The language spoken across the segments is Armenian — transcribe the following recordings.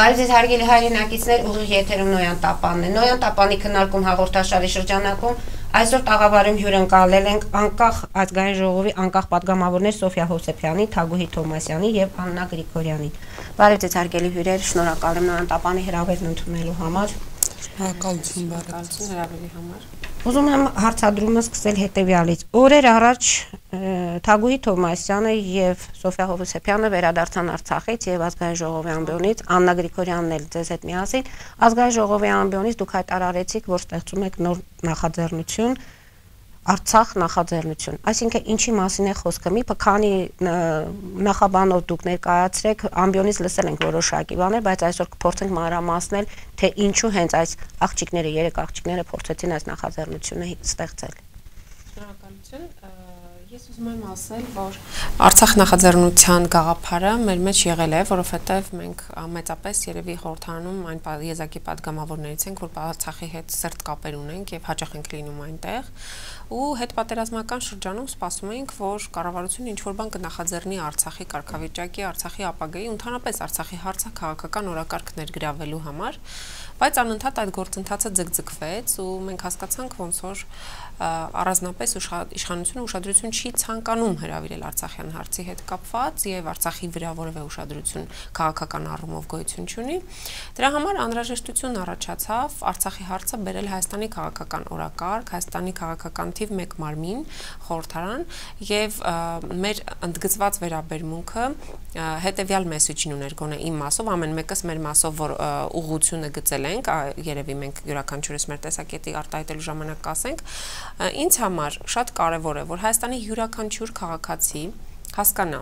Այսինքն հարգելի հայրենակիցներ, ուղիղ եթերում Նոյան Տապանն է։ Նոյան Տապանի քննարկում հաղորդաշարի շրջանակում այսօր տաղավարում հյուրընկալել ենք անկախ ազգային ժողովի անկախ падգամավորներ Սոֆիա Հովսեփյանի, Թագուհի Թոմասյանի եւ Աննա Գրիգորյանի։ Բարև ձեզ հարգելի հյուրեր, շնորհակալ եմ Նոյան Տապանի հրավերն ընդունելու համար։ Շնորհակալություն բարեկալություն հրավերի համար։ Ուզում եմ հարցադրումը սկսել հետևյալից։ Օրեր առաջ Թագուհի Թոմասյանը եւ Սոֆիա Հովսեփյանը վերադարձան Արցախից եւ ազգային ժողովի ամբիոնից Աննա Գրիգորյանն էլ ձեզ հետ միասին ազգային ժողովի ամբիոնից դուք հայտարարեցիք, որ ստեղծում եք նոր նախաձեռնություն Արցախ նախաձեռնություն։ Այսինքն ինչի մասին է խոսքը։ Մի քանի նախաբանով դուք ներկայացրեք, ամբիոնից լսել ենք որոշակի բաներ, բայց այսօր կփորձենք մանրամասնել, թե ինչու հենց այս աղջիկները, երեք աղջիկները փորձեցին այս նախաձեռնությունը ստեղծել։ Շնորհակալություն Ես ուզում եմ ասել, որ Արցախ նախաձեռնության գաղափարը մեր մեջ եղել է, որովհետև մենք մեծապես երևի խորհրդանում այն եզակի падգամավորներից ենք, որ Արցախի հետ սերտ կապեր ունենք եւ հաճախ ենք լինում այնտեղ ու հետպատերազմական շրջանում սպասում էինք, որ կառավարությունը ինչ որ բան կնախաձեռնի Արցախի կարգավիճակի, Արցախի ապագայի, ընդհանրապես Արցախի հարցը քաղաքական օրակարգ ներգրավելու համար, բայց անընդհատ այդ գործընթացը ձգձգվեց ու մենք հասկացանք ոնց որ առանձնապես իշխանությունը ուշադրություն չի ցանկանում հրավիրել Արցախյան հարցի հետ կապված եւ Արցախի վրա որևէ ուշադրություն քաղաքական առումով գոյություն չունի։ Դրա համար անհրաժեշտություն առաջացավ Արցախի հարցը բերել Հայաստանի քաղաքական օրակարգ, Հայաստանի քաղաքական թիվ 1 մարմին, խորհրդարան եւ մեր ընդգծված վերաբերմունքը հետեւյալ մեսեջին ուներ գոնե իմ մասով, ամեն մեկս մեր մասով որ ուղղությունը գծել ենք, երևի մենք յուրաքանչյուրս մեր տեսակետի արտահայտելու ժամանակ կասենք, ինձ համար շատ կարևոր է, որ Հայաստանի յուրաքանչյուր քաղաքացի հասկանա,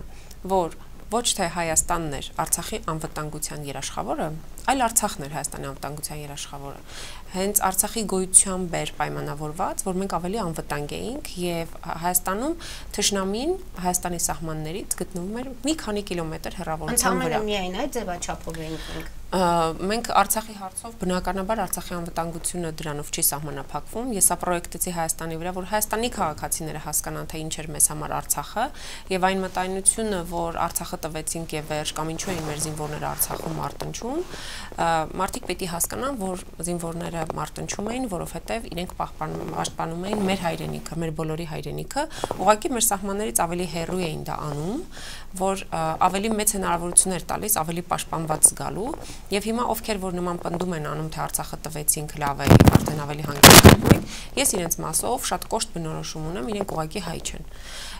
որ ոչ թե Հայաստանն էր Արցախի անվտանգության երաշխավորը, այլ Արցախն էր Հայաստանի անվտանգության երաշխավորը։ Հենց Արցախի գոյությամբ էր պայմանավորված, որ մենք ավելի անվտանգ էինք եւ Հայաստանում թշնամին Հայաստանի սահմաններից գտնվում էր մի քանի կիլոմետր հեռավորության վրա։ Ընդհանրապես միայն այդ ձևաչափով էինք մենք Արցախի հարցով բնականաբար Արցախի անվտանգությունը դրանով չի սահմանափակվում։ Ես սա պրոյեկտեցի Հայաստանի վրա, որ Հայաստանի քաղաքացիները հասկանան, թե ինչ էր մեզ համար Արցախը, եւ այն մտայնությունը, որ Արցախը տվեցինք եւ վերջ կամ ինչու էին մեր զինվորները Արցախում մարտնչում, մարդիկ պետք է հասկանան, որ զինվորները մարտնչում էին, որովհետեւ իրենք պահպանում պաշտպանում էին մեր հայրենիքը, մեր բոլորի հայրենիքը, ուղղակի մեր սահմաններից ավելի հեռու էին դա անում, որ ավելի մեծ հնարավորություններ տալիս ավելի պաշտպանված զգալու եւ հիմա ովքեր որ նման պնդում են անում թե Արցախը տվեցինք լավ է արդեն ավելի հանգստանում ենք ես իրենց մասով շատ կոշտ բնորոշում ունեմ իրենք ուղակի հայ չեն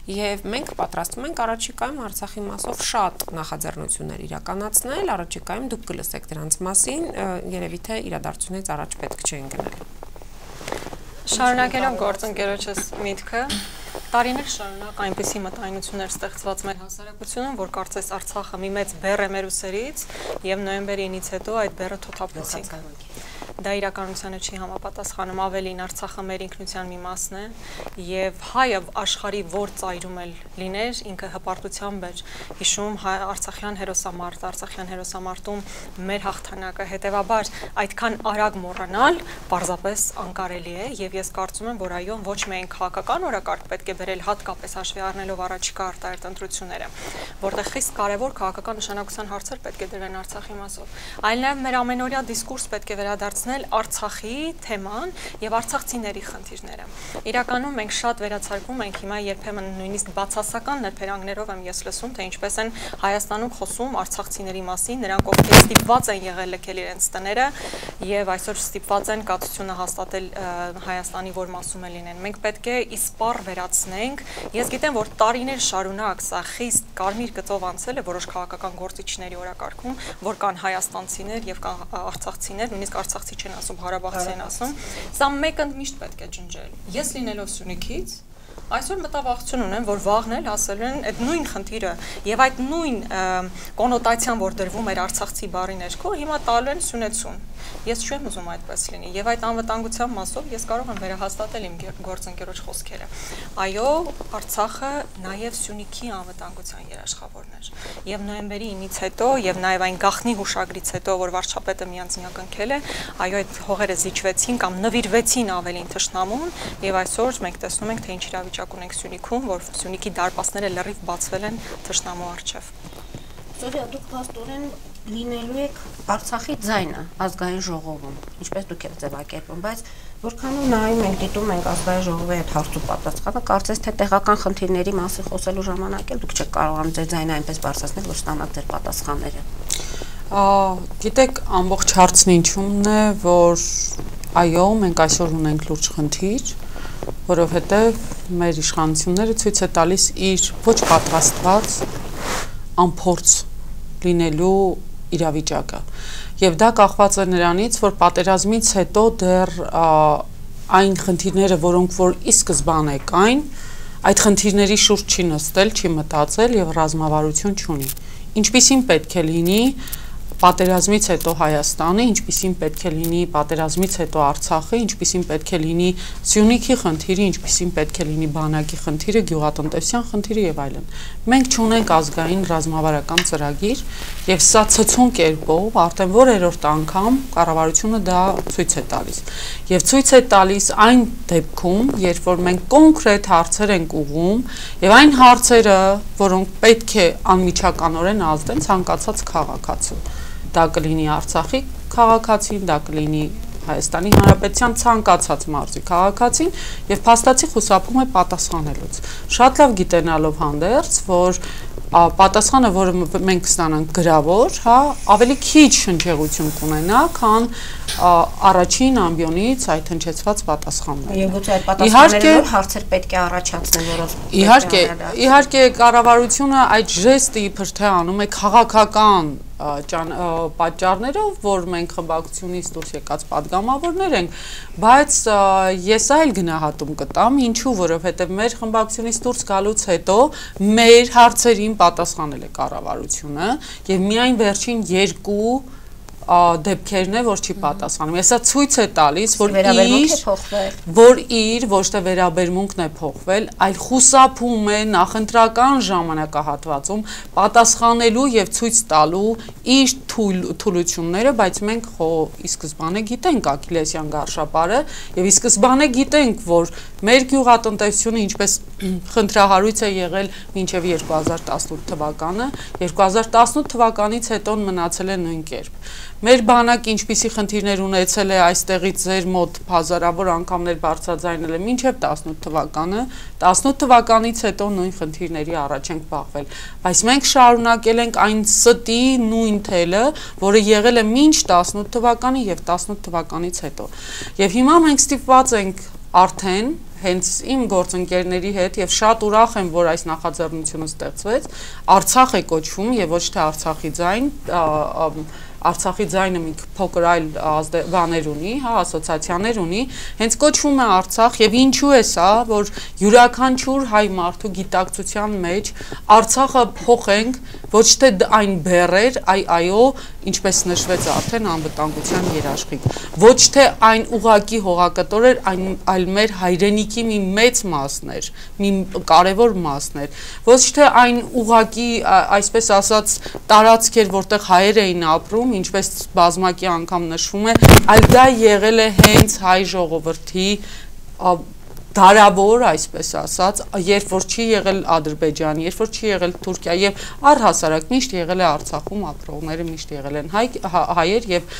եւ մենք պատրաստվում ենք առաջիկայում Արցախի մասով շատ նախաձեռնություններ իրականացնել առաջիկայում դուք կլսեք դրանց մասին երևի թե իրադարձությունից առաջ պետք չեն գնալ Շարունակելով գործընկերոջս միտքը, տարիներ շարունակ այնպիսի մտայնություններ ստեղծված մեր հասարակությունում, որ կարծես Արցախը մի մեծ բեռ է մեր ուսերից եւ նոյեմբերի 9-ից հետո այդ բեռը թոթափեցինք դա իրականությանը չի համապատասխանում ավելին Արցախը մեր ինքնության մի մասն է եւ հայը աշխարի որ ծայրում էլ լիներ ինքը հպարտությամբ էր հիշում հայ Արցախյան հերոսամարտ Արցախյան հերոսամարտում մեր հաղթանակը հետեւաբար այդքան արագ մոռանալ պարզապես անկարելի է եւ ես կարծում եմ որ այո ոչ միայն քաղաքական օրակարգ պետք է բերել հատկապես հաշվի առնելով առաջիկա արտահերտ ընտրությունները որտեղ խիստ կարևոր քաղաքական նշանակության հարցեր պետք է դրվեն Արցախի մասով այլ նաեւ մեր ամենօրյա դիսկուրս պետք է վերադարձնել վերացնել Արցախի թեման եւ արցախցիների խնդիրները։ Իրականում մենք շատ վերացարկում ենք հիմա երբեմն նույնիսկ բացասական ներფերանգներով եմ ես լսում, թե ինչպես են Հայաստանում խոսում արցախցիների մասին, նրանք ովքեր ստիպված են եղել լքել իրենց տները եւ այսօր ստիպված են կացությունը հաստատել Հայաստանի որ մասում է լինեն։ Մենք պետք է իսպար վերացնենք։ Ես գիտեմ, որ տարիներ շարունակ սա խիստ կարմիր գծով անցել է որոշ քաղաքական գործիչների օրակարգում, որ կան հայաստանցիներ եւ կան արցախցիներ, նույնիսկ արցախցի չեն ասում, Հարաբաղցի են ասում։ Սա մեկը միշտ պետք է ջնջել։ Ես լինելով Սյունիքից, այսօր մտավախություն ունեմ, որ վաղն էլ ասել են այդ նույն խնդիրը եւ այդ նույն կոնոտացիան, որ դրվում էր Արցախցի բարի ներքո, հիմա տալու են Սյունեցուն։ Ես չեմ ուզում այդպես լինի եւ այդ անվտանգության մասով ես կարող եմ վերահաստատել իմ գործընկերոջ խոսքերը։ Այո, Արցախը նաեւ Սյունիքի անվտանգության երաշխավորն էր։ Եվ նոյեմբերի 9-ից հետո եւ նաեւ այն գախնի հուշագրից հետո, որ վարչապետը միանձնյակ ընկել է, այո, այդ հողերը զիջվեցին կամ նվիրվեցին ավելին թշնամուն եւ այսօր մենք տեսնում ենք թե ինչ իրավիճակ ունենք Սյունիքում, որ Սյունիքի դարպասները լրիվ բացվել են թշնամու առջև։ Սովիա դուք փաստորեն լինելու եք Արցախի ձայնը ազգային ժողովում, ինչպես դուք եք ձևակերպում, բայց որքանով նայում ենք, դիտում ենք ազգային ժողովի այդ հարցու պատասխանը, կարծես թե տեղական խնդիրների մասին խոսելու ժամանակ էլ դուք չեք կարողանում ձեր ձայնը այնպես բարձրացնել, որ ստանաք ձեր պատասխանները։ Ա գիտեք, ամբողջ հարցն ինչումն է, որ այո, մենք այսօր ունենք լուրջ խնդիր, որովհետև մեր իշխանությունները ցույց է տալիս իր ոչ պատրաստված անփորձ լինելու իրավիճակը։ Եվ դա կախված է նրանից, որ պատերազմից հետո դեռ այն խնդիրները, որոնք որ ի սկզբանե կային, այդ խնդիրների շուրջ չի նստել, չի մտածել եւ ռազմավարություն չունի։ Ինչպիսին պետք է լինի պատերազմից հետո Հայաստանը, ինչպիսին պետք է լինի պատերազմից հետո Արցախը, ինչպիսին պետք է լինի Սյունիքի խնդիրը, ինչպիսին պետք է լինի բանակի խնդիրը, գյուղատնտեսության խնդիրը եւ այլն։ Մենք չունենք ազգային ռազմավարական ծրագիր եւ սա ցցուն կերպով արդեն որերորդ անգամ կառավարությունը դա ցույց է տալիս։ Եվ ցույց է տալիս այն դեպքում, երբ որ մենք կոնկրետ հարցեր ենք ուղում եւ այն հարցերը, որոնք պետք է անմիջականորեն ազդեն ցանկացած քաղաքացու դա կլինի Արցախի քաղաքացին, դա կլինի Հայաստանի Հանրապետության ցանկացած մարզի քաղաքացին եւ փաստացի խուսափում է պատասխանելուց։ Շատ լավ գիտենալով հանդերձ, որ պատասխանը, որը մենք կստանանք գրավոր, հա, ավելի քիչ շնչեղություն կունենա, քան առաջին ամբիոնից այդ հնչեցված պատասխանները։ Եվ գուցե այդ պատասխանները որ հարցեր պետք է առաջացնեն, որոնց Իհարկե, իհարկե կառավարությունը այդ ժեստը իբր թե անում է քաղաքական պատճառներով, որ մենք խմբակցությունից դուրս եկած падգամավորներ ենք, բայց ես այլ գնահատում կտամ, ինչու, որովհետև մեր խմբակցությունից դուրս գալուց հետո մեր հարցերին պատասխանել է կառավարությունը եւ միայն վերջին երկու դեպքերն է, որ չի պատասխանում։ Հեսա ցույց է տալիս, որ իր որ իր ոչ թե վերաբերմունքն է փոխվել, այլ խուսափում է նախընտրական ժամանակահատվածում պատասխանելու եւ ցույց տալու իր թույլությունները, բայց մենք խո ի սկզբանե գիտենք Աքիլեսյան գարշապարը եւ ի սկզբանե գիտենք, որ մեր գյուղատնտեսությունը ինչպես խնդրահարույց է եղել մինչև 2018 թվականը, 2018 թվականից հետո մնացել է նույն կերպ։ Մեր բանակը ինչպիսի խնդիրներ ունեցել է այստեղից ձեր մոտ հազարավոր անգամներ բարձրաձայնել է մինչև 18 թվականը, 18 թվականից հետո նույն խնդիրների առաջ ենք բախվել, բայց մենք շարունակել ենք այն ստի նույն թելը, որը եղել է մինչ 18 թվականի եւ 18 թվականից հետո։ Եվ հիմա մենք ստիպված ենք արդեն հենց իմ գործընկերների հետ եւ շատ ուրախ եմ, որ այս նախաձեռնությունը ստեղծվեց։ Արցախ է կոչվում եւ ոչ թե Արցախի ձայն, Արցախի ձայնը մի փոքր այլ բաներ ունի, հա, ասոցիացիաներ ունի, հենց կոչվում է Արցախ եւ ինչու է սա, որ յուրաքանչյուր հայ մարդու գիտակցության մեջ Արցախը փոխենք ոչ թե այն բերեր, այ այո, ինչպես նշվեց արդեն անվտանգության երաշխիք։ Ոչ թե այն ուղակի հողակտոր էր, այն այլ մեր հայրենիքի մի մեծ մասն էր, մի կարևոր մասն էր։ Ոչ թե այն ուղակի, այսպես ասած, տարածք էր, որտեղ հայեր էին ապրում, նշվում, ինչպես բազմակի անգամ նշվում է, այլ դա եղել է հենց հայ ժողովրդի դարավոր, այսպես ասած, երբ որ չի եղել Ադրբեջան, երբ որ չի եղել Թուրքիա եւ առհասարակ միշտ եղել է Արցախում ապրողները միշտ եղել են հայ հա, հայեր եւ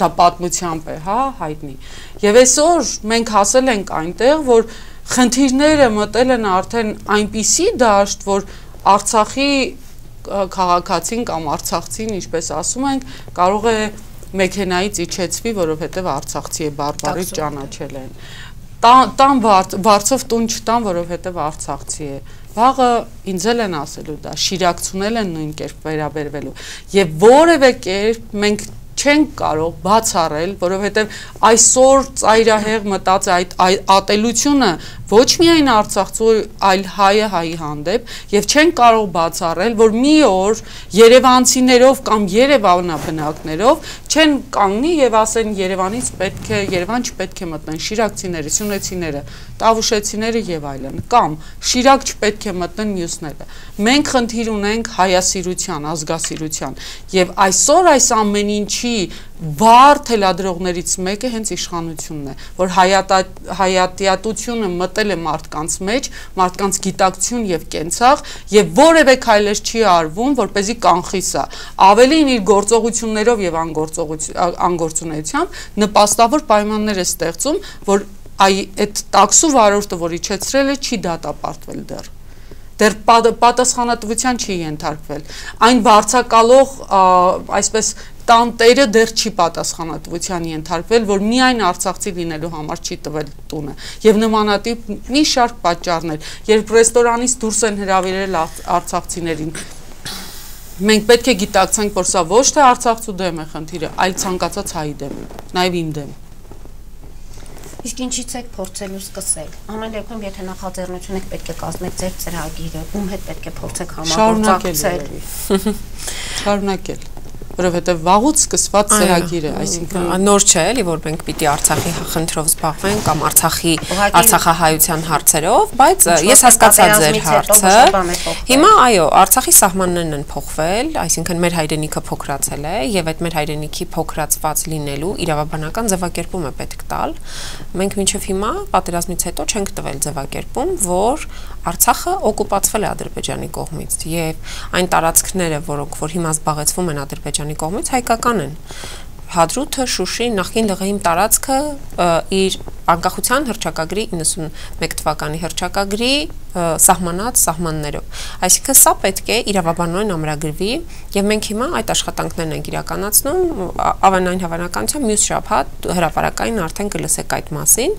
դա պատմությամբ է, հա, հայտնի։ Եվ այսօր մենք հասել ենք այնտեղ, որ խնդիրները մտել են արդեն այնպիսի դաշտ, որ Արցախի քաղաքացին կամ արցախցին, ինչպես ասում ենք, կարող է մեքենայից իջեցվի, որովհետև արցախցի է բարբարից ճանաչել են։ Տան բարձով տուն չտան, որովհետև արցախցի է։ Վաղը ինձ էլ են ասելու դա, շիրակցունել են նույն կերպ վերաբերվելու։ Եվ որևէ կերպ մենք չենք կարող բացառել, որովհետև այսօր ծայրահեղ մտած այդ ատելությունը ոչ միայն Արցախցու, այլ հայը հայի հանդեպ եւ չեն կարող բացառել, որ մի օր Երևանցիներով կամ Երևանաբնակներով չեն կանգնի եւ ասեն Երևանից պետք է Երևան չպետք է մտնեն Շիրակցիները, Սյունեցիները, Տավուշեցիները եւ այլն, կամ Շիրակ չպետք է մտնեն մյուսները։ Մենք խնդիր ունենք հայասիրության, ազգասիրության եւ այսօր այս ամեն ինչի վառ թելադրողներից մեկը հենց իշխանությունն է, որ հայատա, հայատյատությունը մտել է մարդկանց մեջ, մարդկանց գիտակցություն եւ կենցաղ եւ որևէ քայլեր չի արվում, որ เป զի կանխի սա։ Ավելին իր գործողություններով եւ անգործունեությամբ նպաստավոր պայմաններ է ստեղծում, որ այ այդ տաքսու վարորդը, որ իջեցրել է, չի դատապարտվել դեռ դեռ պատասխանատվության չի ենթարկվել։ Այն բարձակալող այսպես տանտերը դեռ չի պատասխանատվության ենթարկվել, որ միայն արցախցի լինելու համար չի տվել տունը։ Եվ նմանատիպ մի շարք պատճառներ, երբ ռեստորանից դուրս են հրավիրել արցախցիներին, մենք պետք է գիտակցենք, որ սա ոչ թե արցախցու դեմ է խնդիրը, այլ ցանկացած հայի դեմ նաև իմ դեմ։ Իսկ ինչից եք փորձելու սկսել։ Ամեն դեպքում, եթե նախաձեռնություն եք պետք է կազմեք ձեր ծրագիրը, ում հետ պետք է փորձեք համագործակցել։ Շարունակել որովհետև վաղուց սկսված ծրագիր է, այսինքն նոր չէ, էլի որ մենք պիտի Արցախի խնդրով զբաղվենք կամ Արցախի Արցախահայության հարցերով, բայց ես հասկացա ձեր հարցը։ Հիմա այո, Արցախի սահմաններն են փոխվել, այսինքն մեր հայրենիքը փոքրացել է եւ այդ մեր հայրենիքի փոքրացված լինելու իրավաբանական ձևակերպում է պետք տալ։ Մենք մինչև հիմա պատերազմից հետո չենք տվել ձևակերպում, որ Արցախը օկուպացվել է Ադրբեջանի կողմից եւ այն տարածքները, որոնք որ հիմա զբաղեցվում են Ադրբեջանի կողմից, հայկական են։ Հադրութը, Շուշի, նախկին լղիմ տարածքը իր անկախության հրճակագրի 91 թվականի հրճակագրի սահմանած սահմաններով։ Այսինքն սա պետք է իրավաբանորեն ամրագրվի եւ մենք հիմա այդ աշխատանքներն ենք իրականացնում ավանային հավանականությամբ մյուս շաբաթ հրապարակային արդեն կլսեք այդ մասին։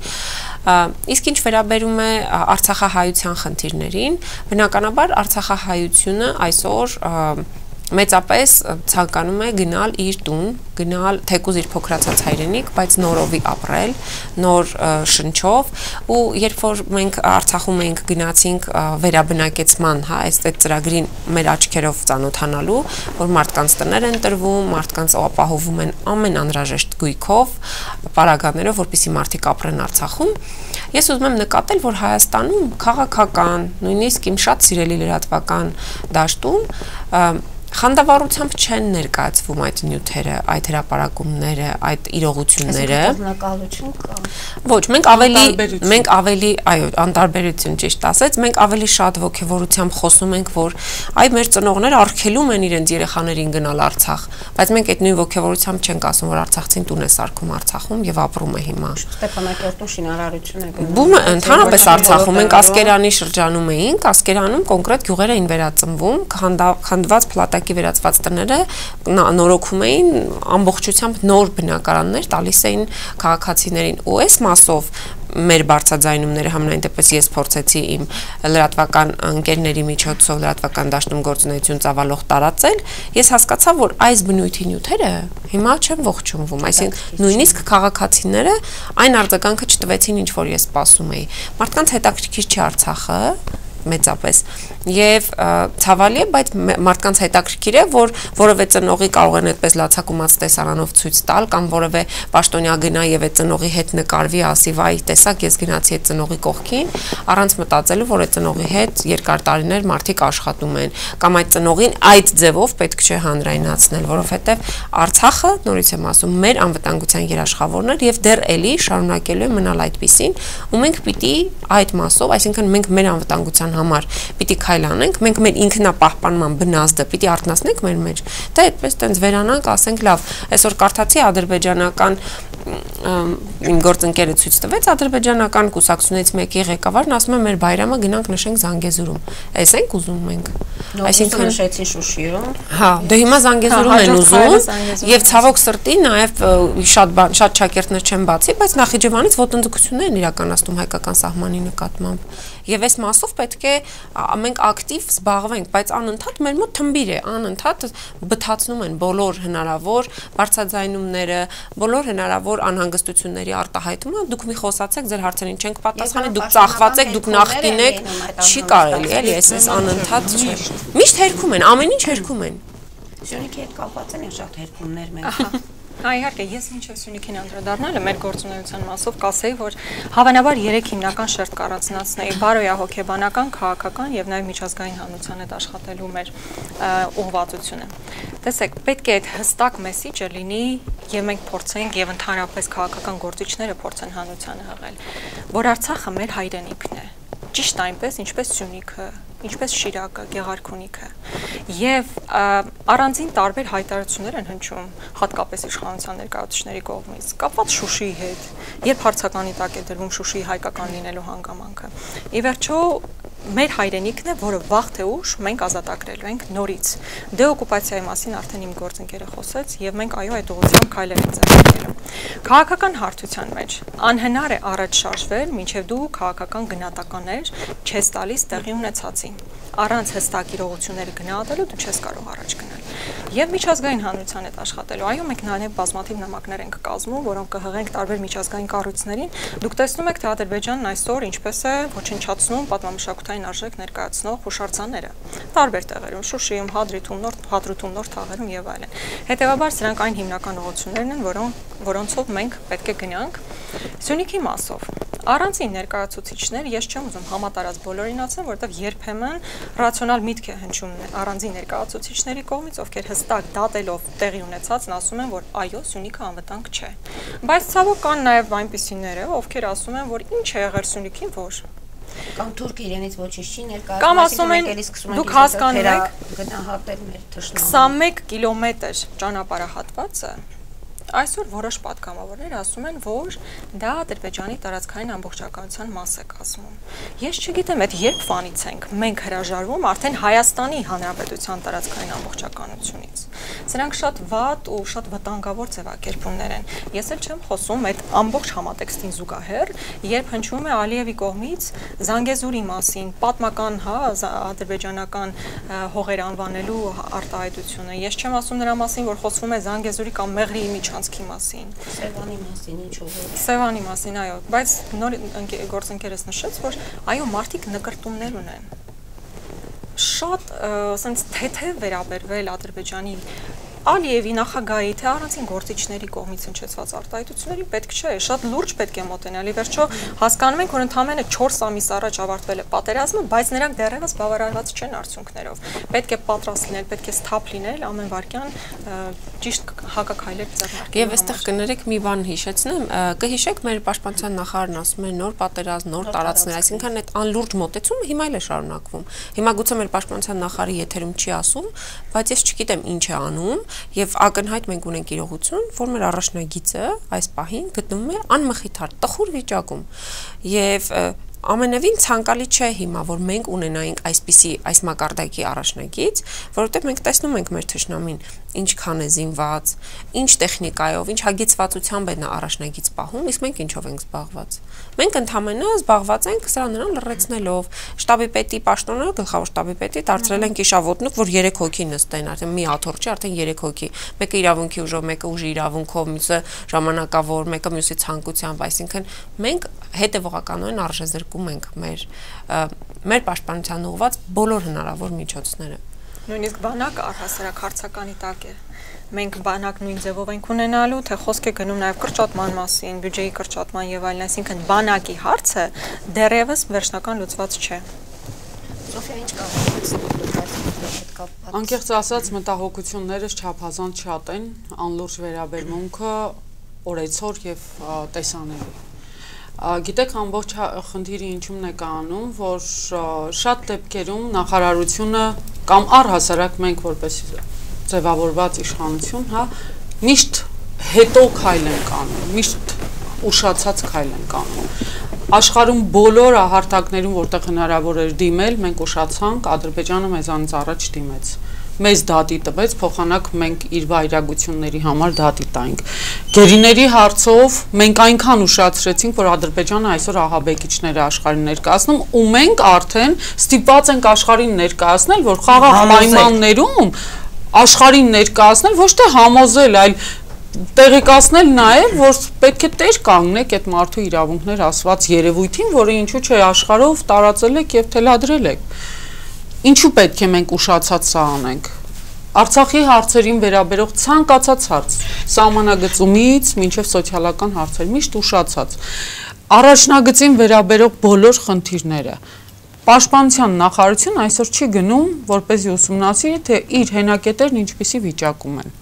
Իսկ ինչ վերաբերում է Արցախահայության խնդիրներին, բնականաբար Արցախահայությունը այսօր մեծապես ցանկանում է գնալ իր տուն, գնալ թեկուզ իր փոքրացած հայրենիք, բայց նորովի ապրել, նոր շնչով ու երբ որ մենք Արցախում ենք գնացինք վերաբնակեցման, հա, այս այդ ծրագրին մեր աչքերով ծանոթանալու, որ մարդկանց տներ են տրվում, մարդկանց ապահովում են ամեն անհրաժեշտ գույքով, պարագաներով, որպիսի մարդիկ ապրեն Արցախում։ Ես ուզում եմ նկատել, որ Հայաստանում քաղաքական, նույնիսկ իմ շատ սիրելի լրատվական դաշտում խանդավառությամբ չեն ներկայացվում այդ նյութերը, այդ հրապարակումները, այդ իրողությունները։ Բնակալություն կա։ Ոչ, մենք ավելի մենք ավելի, այո, անտարբերություն ճիշտ ասեց, մենք ավելի շատ ողջավորությամբ խոսում ենք, որ այ մեր ծնողները արգելում են իրենց երեխաներին գնալ Արցախ, բայց մենք այդ նույն ողջավորությամբ չենք ասում, որ Արցախցին տուն է սարքում Արցախում եւ ապրում է հիմա։ Ստեփանակերտում շինարարություն է գնում։ Բումը ընդհանրապես Արցախում ենք Ասկերանի շրջանում էինք, Ասկերանում կոնկրետ գյուղեր էին վերածնվում, խանդված փլատակ վիճակի վերածված տները նորոգում էին ամբողջությամբ նոր բնակարաններ տալիս էին քաղաքացիներին ու այս մասով մեր բարձրաձայնումները համենայն դեպս ես փորձեցի իմ լրատվական ընկերների միջոցով լրատվական դաշտում գործունեություն ծավալող տարածել, ես հասկացա, որ այս բնույթի նյութերը հիմա չեն ողջունվում, այսինքն նույնիսկ քաղաքացիները այն արձագանքը չտվեցին, ինչ որ ես սպասում էի։ Մարդկանց հետաքրքիր չի Արցախը, մեծապես եւ ցավալի է, բայց մարդկանց հետաքրքիր է, որ որևէ ծնողի կարող են այդպես լացակումած տեսարանով ցույց տալ կամ որևէ պաշտոնյա գնա եւ այդ ծնողի հետ նկարվի, ասի վայ, տեսակ ես գնացի այդ ծնողի կողքին, առանց մտածելու, որ այդ ծնողի հետ երկար տարիներ մարդիկ աշխատում են կամ այդ ծնողին այդ ձևով պետք չէ հանրայնացնել, որովհետեւ Արցախը, նորից եմ ասում, մեր անվտանգության երաշխավորն էր եւ դեռ էլի շարունակելու է մնալ այդպեսին, ու մենք պիտի այդ մասով, այսինքն մենք մեր անվտանգության համար պիտի քայլ անենք, մենք մեր ինքնապահպանման բնազդը պիտի արտնասնենք մեր մեջ։ Դա այդպես տենց վերանանք, ասենք լավ, այսօր կարդացի ադրբեջանական իմ գործընկերը ցույց տվեց ադրբեջանական կուսակցությունից մեկի ղեկավարն ասում է մեր բայրամը գնանք նշենք Զանգեզուրում։ Այս ենք ուզում մենք։ Այսինքն նշեցին Շուշիում։ Հա, դե հիմա Զանգեզուրում են ուզում եւ ցավոք սրտի նաեւ շատ բան, շատ ճակերտներ չեն բացի, բայց Նախիջևանից ոտնձգություններ են իրականացնում հայկական սահմանի նկատմամբ եւ այս մասով պետք է մենք ակտիվ զբաղվենք, բայց անընդհատ մեր մոտ թմբիր է, անընդհատ բթացնում են բոլոր հնարավոր բարձրաձայնումները, բոլոր հնարավոր անհանգստությունների արտահայտումը, դուք մի խոսացեք, ձեր հարցերին չենք պատասխանի, դուք ծախված եք, դուք նախկին եք, չի կարելի, էլի, այս այս անընդհատ չէ։ Միշտ հերքում են, ամեն ինչ հերքում են։ Շունիկի հետ կապված են շատ հերքումներ մենք։ Այ իհարկե, ես ինչև Սյունիքին անդրադառնալը մեր գործունեության մասով կասեի, որ հավանաբար 3 հիմնական շերտ կառուցնացնեի՝ բարոյա հոգեբանական, քաղաքական եւ նաեւ միջազգային հանրության հետ աշխատելու մեր ուղղվածությունը։ Տեսեք, պետք է այդ հստակ մեսիջը լինի եւ մենք փորձենք եւ ընդհանրապես քաղաքական գործիչները փորձեն հանրությանը հղել, որ Արցախը մեր հայրենիքն է ճիշտ այնպես, ինչպես Սյունիքը, ինչպես Շիրակը, Գեղարքունիքը։ Եվ առանձին տարբեր հայտարարություններ են հնչում հատկապես իշխանության ներկայացուցիչների կողմից, կապված Շուշիի հետ, երբ հարցականի տակ է դրվում Շուշիի հայկական լինելու հանգամանքը։ Ի վերջո մեր հայրենիքն է, որը վաղ թե ուշ մենք ազատագրելու ենք նորից։ Դեօկուպացիայի մասին արդեն իմ գործընկերը խոսեց եւ մենք այո այդ ուղղությամբ քայլեր ենք ձեռնարկելու։ Քաղաքական հարթության մեջ անհնար է առաջ շարժվել, մինչև դու քաղաքական գնահատականներ չես տալիս տեղի ունեցածին առանց հստակ իրողությունները գնահատելու դու չես կարող առաջ գնալ։ Եվ միջազգային հանրության հետ աշխատելու։ Այո, մենք նաև բազմաթիվ նամակներ ենք կազմում, որոնք կհղենք տարբեր միջազգային կառույցներին։ Դուք տեսնում եք, թե Ադրբեջանն այսօր ինչպես է ոչնչացնում պատմամշակութային արժեք ներկայացնող հուշարձանները տարբեր տեղերում՝ Շուշիում, Հադրութում, Նոր Հադրութում, Նոր Թաղերում եւ այլն։ Հետևաբար սրանք այն հիմնական ուղղություններն են, որոնք որոնցով մենք պետք է գնանք Սյունիքի մասով Առանցին ներկայացուցիչներ ես չեմ ուզում համատարած բոլորին ասեմ, որովհետև երբեմն ռացիոնալ միտք է հնչում առանձին ներկայացուցիչների կողմից, ովքեր հստակ դատելով տեղի ունեցածն ասում են, որ այո, Սյունիքը անվտանգ չէ։ Բայց ցավոք կան նաև այնպիսիները, ովքեր ասում են, որ ինչ է եղել Սյունիքին, որ կամ թուրք իրենից ոչինչ չի ներկայացնում, կամ ասում են դուք հասկանում եք գնահատել մեր թշնամու 21 կիլոմետր ճանապարհահատվածը Այսօր որոշ պատգամավորներ ասում են, որ դա Ադրբեջանի տարածքային ամբողջականության մաս է կազմում։ Ես չգիտեմ, այդ երբ վանից ենք մենք հրաժարվում արդեն Հայաստանի Հանրապետության տարածքային ամբողջականությունից։ Սրանք շատ վատ ու շատ վտանգավոր ձևակերպումներ են։ Ես էլ չեմ խոսում այդ ամբողջ համատեքստին զուգահեռ, երբ հնչում է Ալիևի կողմից Զանգեզուրի մասին, պատմական, հա, ադրբեջանական հողեր անվանելու արտահայտությունը։ Ես չեմ ասում նրա մասին, որ խոսվում է Զանգեզուրի կամ Մեղրիի միջան առանցքի մասին։ Սևանի մասին ինչու՞ Սևանի մասին, այո, բայց նոր գործընկերս նշեց, որ այո, մարդիկ նկարտումներ ունեն շատ ասենց թեթև վերաբերվել Ադրբեջանի Ալիևի նախագահի թե առանցին գործիչների կողմից հնչեցված արտահայտությունների պետք չէ, շատ լուրջ պետք է մոտենալ։ Ի վերջո հասկանում ենք, որ ընդամենը 4 ամիս առաջ ավարտվել է պատերազմը, բայց նրանք դեռևս բավարարված չեն արդյունքներով։ Պետք է պատրաստ լինել, պետք է սթափ լինել ամեն վարքյան ճիշտ հակակայլեր ձեռնարկել։ Եվ այստեղ կներեք մի բան հիշեցնեմ, կհիշեք մեր պաշտպանության նախարարն ասում է նոր պատերազմ, նոր տարածքներ, այսինքն այդ անլուրջ մոտեցումը հիմա էլ է շարունակվում։ Հիմա գուցե մեր պաշտպանության նախարարի եթերում չի ասում, բայց ես չգիտեմ ինչ է անում, եւ ակնհայտ մենք ունենք իրողություն, որ մեր առաջնագիծը այս պահին գտնվում է անմխիթար, տխուր վիճակում։ Եվ ամենևին ցանկալի չէ հիմա որ մենք ունենայինք այսպիսի այս մակարդակի առաջնագիծ, որովհետև մենք տեսնում ենք մեր թշնամին ինչքան է զինված, ինչ տեխնիկայով, ինչ հագեցվածությամբ է նա առաջնագիծ պահում, իսկ մենք ինչով ենք զբաղված։ Մենք ընդհանրապես զբաղված ենք սրա նրան լրացնելով։ Շտաբի պետի պաշտոնը, գլխավոր շտաբի պետի դարձրել են կիշավոտնուկ, որ 3 հոգի նստեն, արդեն մի աթոռ չի, արդեն 3 հոգի։ Մեկը իրավունքի ուժով, մեկը ուժի իրավունքով, մյուսը ժամանակավոր, մեկը մյուսի ցանկությամբ, այսինքն մենք հետևողականորեն արժեզրկում ենք մեր մեր պաշտպանության ուղված բոլոր հնարավոր միջոցները։ Նույնիսկ բանակ առհասարակ հարցականի տակ է մենք բանակ նույն ձևով ենք ունենալու, թե խոսք է գնում նաև կրճատման մասին, բյուջեի կրճատման եւ այլն, այսինքն բանակի հարցը դեռևս վերջնական լուծված չէ։ Սոֆիա ինչ կապ Անկեղծ ասած մտահոգություններս չափազանց շատ են, անլուրջ վերաբերմունքը օրեցօր եւ տեսանելի։ Գիտեք ամբողջ խնդիրը ինչումն է կանում, որ շատ դեպքերում նախարարությունը կամ առհասարակ մենք որպես ձևավորված իշխանություն, հա, միշտ հետո քայլ են կանում, միշտ ուշացած քայլ են կանում։ Աշխարհում բոլոր հարթակներում, որտեղ հնարավոր էր դիմել, մենք ուշացանք, Ադրբեջանը մեզանից առաջ դիմեց մեզ դատի տվեց, փոխանակ մենք իր վայրագությունների համար դատի տայինք։ Գերիների հարցով մենք այնքան ուշացրեցինք, որ Ադրբեջանը այսօր ահաբեկիչներ է աշխարհին ներկայացնում ու մենք արդեն ստիպված ենք աշխարհին ներկայացնել, որ խաղաղ պայմաններում աշխարհին ներկայացնել ոչ թե համոզել, այլ տեղեկացնել նաև, որ պետք է տեր կանգնեք այդ մարդու իրավունքներ ասված երևույթին, որը ինչու՞ չէ աշխարհով տարածել եք եւ թելադրել եք։ Ինչու պետք է մենք ուշացած սա անենք։ Արցախի հարցերին վերաբերող ցանկացած հարց, սահմանագծումից մինչև սոցիալական հարցեր, միշտ ուշացած։ Առաջնագծին վերաբերող բոլոր խնդիրները Պաշտպանության նախարարությունը այսօր չի գնում, որպեսզի ուսումնասիրի, թե իր հենակետերն ինչպիսի վիճակում են։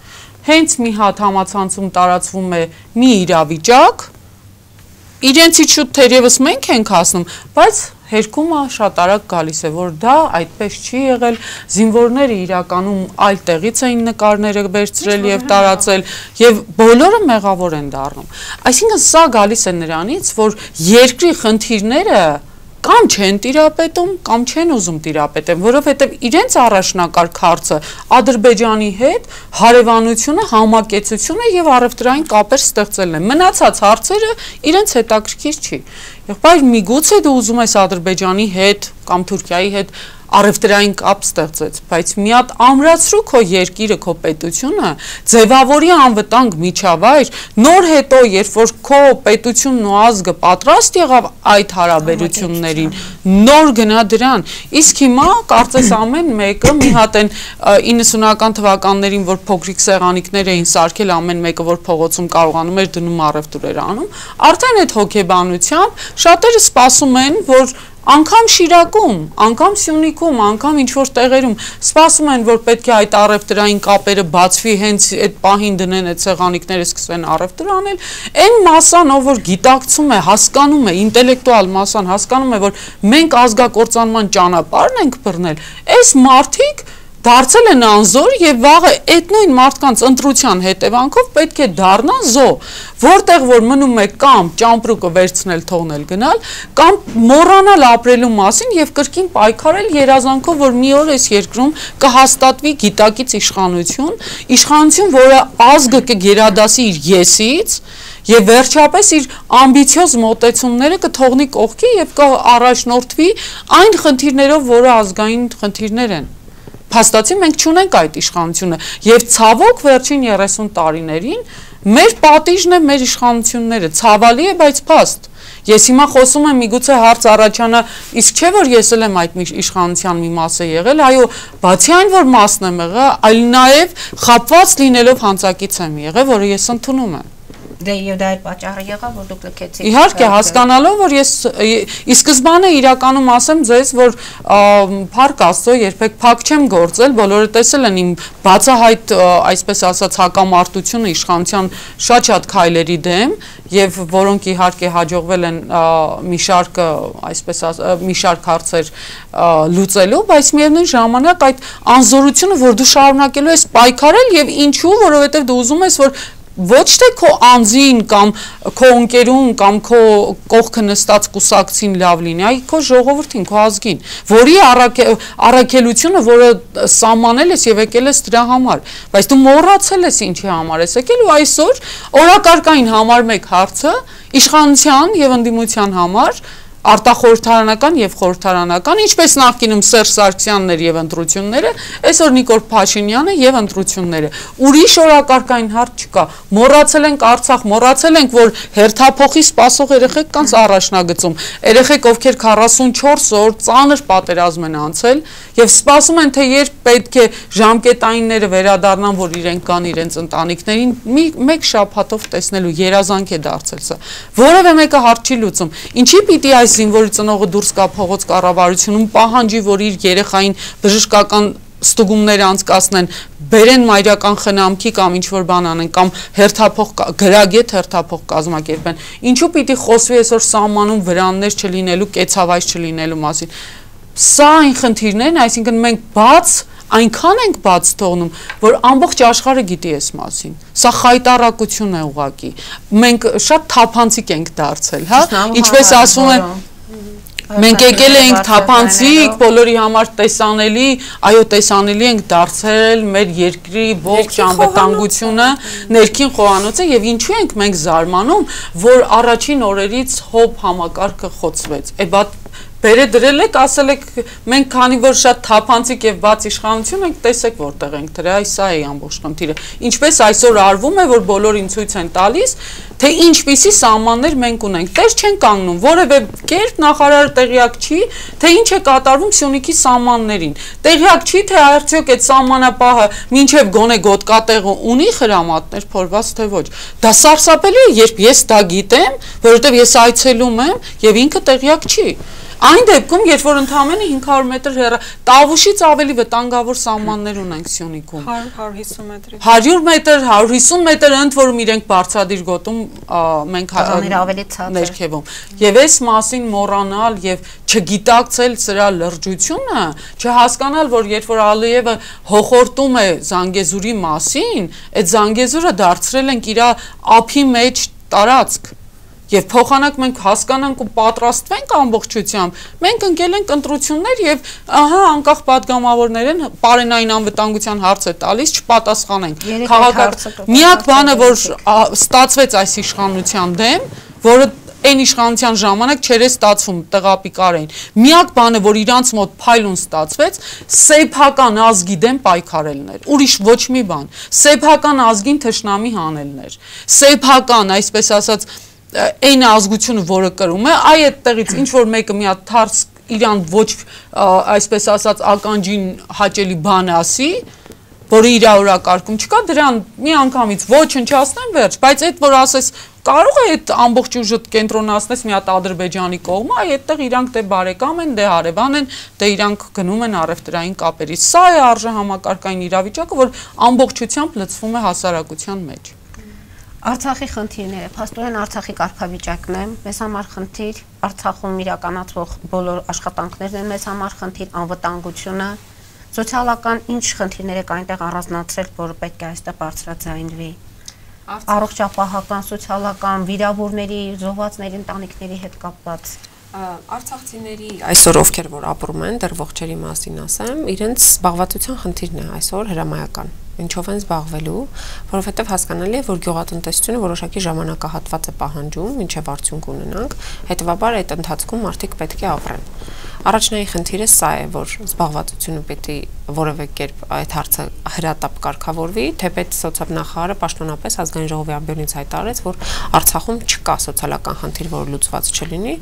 Հենց մի հատ համացանցում տարածվում է մի իրավիճակ, իրենցից շուտ թերևս մենք ենք հասնում, բայց հերկումը շատ արագ գալիս է, որ դա այդպես չի եղել, զինվորները իրականում այլ տեղից էին նկարները վերցրել եւ տարածել եւ բոլորը մեղավոր են դառնում։ Այսինքն սա գալիս է նրանից, որ երկրի խնդիրները կամ չեն տիրապետում, կամ չեն ուզում տիրապետեն, որովհետև իրենց առաջնակարգ հարցը Ադրբեջանի հետ հարևանությունը, համակեցությունը եւ առևտրային կապեր ստեղծելն է։ Մնացած հարցերը իրենց հետաքրքիր չի։ Եղբայր միգուցե դու ուզում ես Ադրբեջանի հետ կամ Թուրքիայի հետ առևտրային կապ ստեղծեց, բայց մի հատ ամրացրու քո երկիրը, քո պետությունը, ձևավորի անվտանգ միջավայր, նոր հետո, երբ որ քո պետությունն ու ազգը պատրաստ եղավ այդ հարաբերություններին, նոր գնա դրան։ Իսկ հիմա կարծես ամեն մեկը մի հատ են 90-ական թվականներին, որ փոքրիկ սեղանիկներ էին սարքել, ամեն մեկը որ փողոցում կարողանում էր դնում առևտուր էր անում, արդեն այդ հոգեբանությամբ շատերը սպասում են, որ անգամ Շիրակում, անգամ Սյունիքում, անգամ ինչ որ տեղերում սպասում են, որ պետք է այդ առևտրային կապերը բացվի, հենց այդ պահին դնեն այդ ցեղանիկները սկսեն առևտուր անել, այն մասան, ով որ գիտակցում է, հասկանում է, ինտելեկտուալ մասան հասկանում է, որ մենք ազգակործանման ճանապարհն ենք բռնել, այս մարդիկ դարձել են անզոր եւ վաղը այդ նույն մարդկանց ընտրության հետևանքով պետք է դառնան զո, որտեղ որ մնում է կամ ճամպրուկը վերցնել թողնել գնալ, կամ մոռանալ ապրելու մասին եւ կրկին պայքարել երազանքով, որ մի օր այս երկրում կհաստատվի գիտակից իշխանություն, իշխանություն, որը ազգը կգերադասի իր եսից, եւ վերջապես իր ամբիցիոզ մոտեցումները կթողնի կողքի եւ կառաջնորդվի այն խնդիրներով, որը ազգային խնդիրներ են փաստացի մենք չունենք այդ իշխանությունը եւ ցավոք վերջին 30 տարիներին մեր պատիժն է մեր իշխանությունները ցավալի է բայց փաստ Ես հիմա խոսում եմ միգուցե հարց առաջանա, իսկ չէ որ ես էլ եմ այդ իշխանության մի մասը եղել, այո, բացի այն որ մասն եմ եղել, այլ նաև խապված լինելով հանցակից եմ եղել, որը ես ընդունում եմ։ Դե եւ դա այդ պատճառը եղավ, որ դուք լքեցիք։ Իհարկե, հասկանալով, որ ես ի սկզբանե իրականում ասեմ ձեզ, որ փառք Աստծո, երբեք փակ չեմ գործել, բոլորը տեսել են իմ բացահայտ, այսպես ասած, հակամարտությունը իշխանության շատ-շատ քայլերի դեմ եւ որոնք իհարկե հաջողվել են մի շարք, այսպես մի շարք հարցեր լուծելու, բայց միևնույն ժամանակ այդ անզորությունը, որ դու շարունակելու ես պայքարել եւ ինչու, որովհետեւ դու ուզում ես, որ ոչ թե քո անձին կամ քո ընկերուն կամ քո կողքը նստած կուսակցին լավ լինի, այլ քո ժողովրդին, քո ազգին, որի առաքելությունը, որը սահմանել ես եւ եկել ես դրա համար, բայց դու մոռացել ես ինչի համար ես եկել ու այսօր օրակարգային համար մեկ հարցը իշխանության եւ ընդդիմության համար արտախորհրդարանական եւ խորհրդարանական, ինչպես նախկինում Սերժ Սարգսյանն էր եւ ընտրությունները, այսօր Նիկոլ Փաշինյանը եւ ընտրությունները։ Ուրիշ օրակարգային հարց չկա։ Մոռացել ենք Արցախ, մոռացել ենք, որ հերթափոխի սպասող երեխեք կան առաջնագծում։ Երեխեք, ովքեր 44 օր ծանր պատերազմ են անցել եւ սպասում են, թե երբ պետք է ժամկետայինները վերադառնան, որ իրենք կան իրենց ընտանիքներին, մի մեկ շաբաթով տեսնելու երազանք է դարձել սա։ Որևէ մեկը հարց չի լուծում։ Ինչի պիտի այս զինվորի ծնողը դուրս գա փողոց կառավարությունում պահանջի, որ իր երեխային բժշկական ստուգումներ անցկացնեն, բերեն մայրական խնամքի կամ ինչ որ բան անեն կամ հերթափող գրագետ հերթափող կազմակերպեն։ Ինչու պիտի խոսվի այսօր սահմանում վրաններ չլինելու, կեցավայր չլինելու մասին։ Սա այն խնդիրներն, այսինքն մենք բաց այնքան ենք բաց թողնում, որ ամբողջ աշխարհը գիտի այս մասին։ Սա խայտարակություն է ուղակի։ Մենք շատ թափանցիկ ենք դարձել, հա։ Ինչպես ասում են Մենք եկել ենք թափանցիկ, բոլորի համար տեսանելի, այո, տեսանելի ենք դարձել մեր երկրի ողջ անվտանգությունը, ներքին խոհանոցը եւ ինչու ենք մենք զարմանում, որ առաջին օրերից հոբ համակարգը խոցվեց։ Է բա բերե դրել եք, ասել եք մենք քանի որ շատ թափանցիկ եւ բաց իշխանություն ենք, տեսեք որտեղ ենք դրա, սա է ամբողջ խնդիրը։ Ինչպես այսօր արվում է, որ բոլորին ցույց են տալիս, թե ինչպիսի սահմաններ մենք ունենք։ Տեր չեն կանգնում, որևէ կերպ նախարարը տեղյակ չի, թե ինչ է կատարվում Սյունիքի սահմաններին։ Տեղյակ չի, թե արդյոք այդ սահմանապահը մինչև գոնե գոտկատեղը ունի խրամատներ փորված թե ոչ։ Դա սարսափելի է, երբ ես դա գիտեմ, որովհետև ես այցելում եմ եւ ինքը տեղյակ չի։ Այն դեպքում, երբ որ ընդամենը 500 մետր հեռա, Տավուշից ավելի վտանգավոր սահմաններ ունենք Սյունիքում։ 100-150 մետրի։ 100 մետր, 150 մետր ընդ որում իրենք բարձադիր գոտում մենք ավելի ցածր ներքևում։ Եվ այս մասին մոռանալ եւ չգիտակցել սրա լրջությունը, չհասկանալ, որ երբ որ Ալիևը հոխորտում է Զանգեզուրի մասին, այդ Զանգեզուրը դարձրել ենք իր ափի մեջ տարածք եւ փոխանակ մենք հասկանանք ու պատրաստվենք ամբողջությամբ, մենք ընկել ենք ընտրություններ եւ ահա անկախ падգամավորներեն պարենային անվտանգության հարց է տալիս չպատասխանենք։ Քաղաքական միակ բանը, որ ստացվեց այս իշխանության դեմ, որը այն իշխանության ժամանակ չեր է ստացվում տղապիկարային։ Միակ բանը, որ իրանց մոտ փայլուն ստացվեց, սեփական ազգի դեմ պայքարելն էր։ Ուրիշ ոչ մի բան։ Սեփական ազգին թշնամի հանելն էր։ Սեփական, այսպես ասած, այն ազգությունը, որը կրում է, այ այդտեղից ինչ որ մեկը մի հատ թարս իրան ոչ այսպես ասած ականջին հաճելի բան ասի, որը իր օրակարգում չկա, դրան մի անգամից ոչնչացնեն վերջ, բայց այդ որ ասես կարող է այդ ամբողջ ուժը կենտրոնացնես մի հատ Ադրբեջանի կողմը, այ այդտեղ իրանք դե բարեկամ են, դե հարևան են, դե իրանք գնում են առևտրային կապերի։ Սա է արժե համակարգային իրավիճակը, որ ամբողջությամբ լցվում է հասարակության մեջ։ Արցախի խնդիրները, փաստորեն Արցախի կարգավիճակն է, մեզ համար խնդիր, Արցախում իրականացվող բոլոր աշխատանքներն են մեզ համար խնդիր, անվտանգությունը, սոցիալական ինչ խնդիրներ եք այնտեղ առանձնացրել, որը պետք է այստեղ բարձրաձայնվի։ Առողջապահական, սոցիալական, վիրավորների, զոհվածների ընտանիքների հետ կապված Արցախցիների այսօր ովքեր որ ապրում են, դեռ ողջերի մասին ասեմ, իրենց զբաղվածության խնդիրն է այսօր հրամայական ինչով են զբաղվելու, որովհետև հասկանալի է, որ գյուղատնտեսությունը որոշակի ժամանակահատված է պահանջում, ինչև արդյունք ունենանք, հետևաբար այդ ընթացքում մարդիկ պետք է ապրեն։ Առաջնային խնդիրը սա է, որ զբաղվածությունը պետք է որևէ կերպ այդ հարցը հրատապ կարգավորվի, թեպետ սոցիալնախարարը պաշտոնապես ազգային ժողովի ամբիոնից հայտարարեց, որ Արցախում չկա սոցիալական խնդիր, որ լուծված չլինի,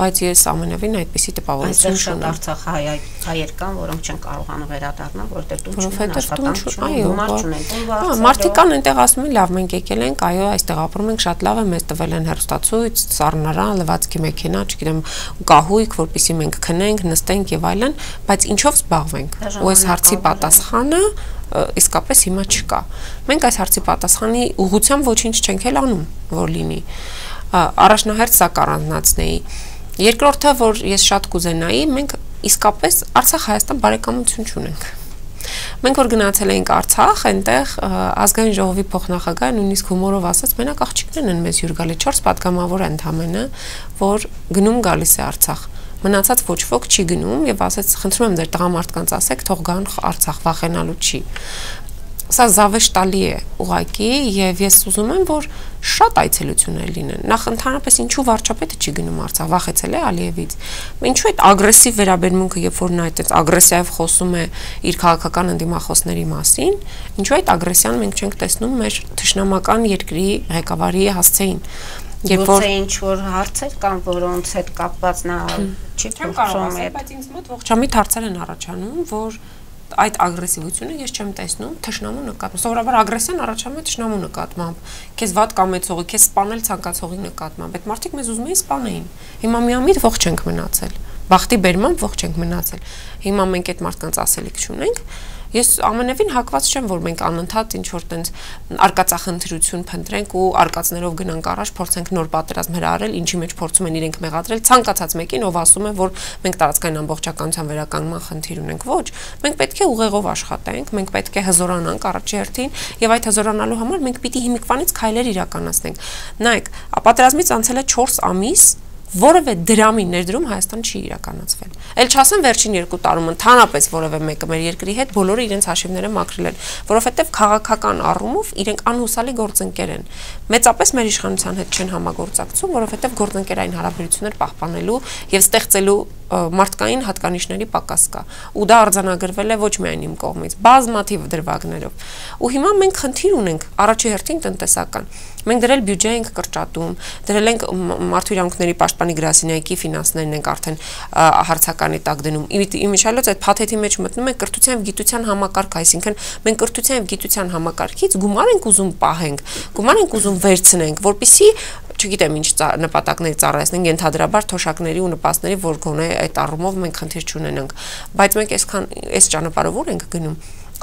բայց ես ամենևին այդպիսի տպավորություն չունեմ։ Արցախ հայ հայեր կան, որոնք չեն կարողանում վերադառնալ, որտեղ տուն չունեն, աշխատանք չունեն, գումար չունեն։ Հա, մարդիկ կան այնտեղ ասում են, լավ, մենք եկել ենք, այո, այստեղ ապրում ենք, շատ լավ է, մեզ տվել են հերոստացույց, սառնարան, լվացքի մեքենա, չգիտեմ, կահույք, որպեսի մենք քնենք, նստենք եւ այլն, բայց ինչով զբաղվենք։ Ու այս հարցի պատասխանը իսկապես հիմա չկա։ Մենք այս հարցի պատասխանի ուղղությամբ ոչինչ չենք էլ անում, որ լինի։ Առաջնահերթ սա կառանձնացնեի Երկրորդը, որ ես շատ կուզենայի, մենք իսկապես Արցախ-Հայաստան բարեկամություն ունենք։ Մենք որ գնացել էինք Արցախ, այնտեղ ազգային ժողովի փոխնախագահը նույնիսկ հումորով ասաց, մենակ աղջիկներն են մեզ հյուր գալի 4 պատգամավոր ընդամենը, որ գնում գալիս է Արցախ մնացած ոչ ոք չի գնում եւ ասաց խնդրում եմ ձեր տղամարդկանց ասեք թող գան Արցախ վախենալու չի սա զավեշ տալի է ուղակի եւ ես ուզում եմ որ շատ այցելություններ լինեն նախ ընդհանրապես ինչու վարչապետը չի գնում Արցախ վախեցել է Ալիևից ինչու այդ ագրեսիվ վերաբերմունքը երբ որ նա այդպես ագրեսիայով խոսում է իր քաղաքական ընդդիմախոսների մասին ինչու այդ ագրեսիան մենք չենք տեսնում մեր թշնամական երկրի ղեկավարի հասցեին Երբ որ ինչ որ հարցեր կան, որոնց հետ կապված նա չի փոխում, բայց ինձ մոտ ողջամիտ հարցեր են առաջանում, որ այդ ագրեսիվությունը ես չեմ տեսնում թշնամու նկատմամբ։ Սովորաբար ագրեսիան առաջանում է թշնամու նկատմամբ։ Քեզ վատ կամեցողի, քեզ սպանել ցանկացողի նկատմամբ։ Այդ մարդիկ մեզ ուզում էին սպանեին։ Հիմա միամիտ ողջ ենք մնացել։ Բախտի բերմամբ ողջ ենք մնացել։ Հիմա մենք այդ մարդկանց ասելիք չունենք Ես ամենևին հակված չեմ, որ մենք անընդհատ ինչ որ տենց արկածախնդրություն փնտրենք ու արկածներով գնանք առաջ, փորձենք նոր պատերազմ հրահարել, ինչի մեջ փորձում են իրենք մեղադրել ցանկացած մեկին, ով ասում է, որ մենք տարածքային ամբողջականության վերականգնման խնդիր ունենք։ Ոչ, մենք պետք է ուղեղով աշխատենք, մենք պետք է հզորանանք առաջի հերթին եւ այդ հզորանալու համար մենք պիտի հիմիկվանից քայլեր իրականացնենք։ Նայեք, պատերազմից անցել է 4 ամիս որևէ դրամի ներդրում Հայաստան չի իրականացվել։ Էլ չասեմ վերջին երկու տարում ընդհանրապես որևէ մեկը մեր երկրի հետ բոլորը իրենց հաշիվները մաքրել են, որովհետև քաղաքական առումով իրենք անհուսալի գործընկեր են։ Մեծապես մեր իշխանության հետ չեն համագործակցում, որովհետև գործընկերային հարաբերություններ պահպանելու եւ ստեղծելու մարդկային հատկանիշների պակաս կա ու դա արձանագրվել է ոչ միայն իմ կողմից բազմաթիվ դրվագներով ու հիմա մենք խնդիր ունենք առաջի հերթին տնտեսական մենք դրել բյուջե ենք կրճատում դրել ենք մարդու իրավունքների պաշտպանի գրասենյակի ֆինանսներն ենք արդեն հարցականի տակ դնում իմիջիալոց այդ փաթեթի մեջ մտնում ենք կրթության եւ գիտության համակարգ այսինքն մենք կրթության եւ գիտության համակարգից գումար ենք ուզում պահենք գումար ենք ուզում վերցնենք որpիսի չգիտեմ ինչ նպատակներ ծառայեցնենք ենթադրաբար թոշակների ու նպաստների որ գոնե այդ առումով մենք խնդիր չունենանք բայց մենք այսքան այս ճանապարհով որ ենք գնում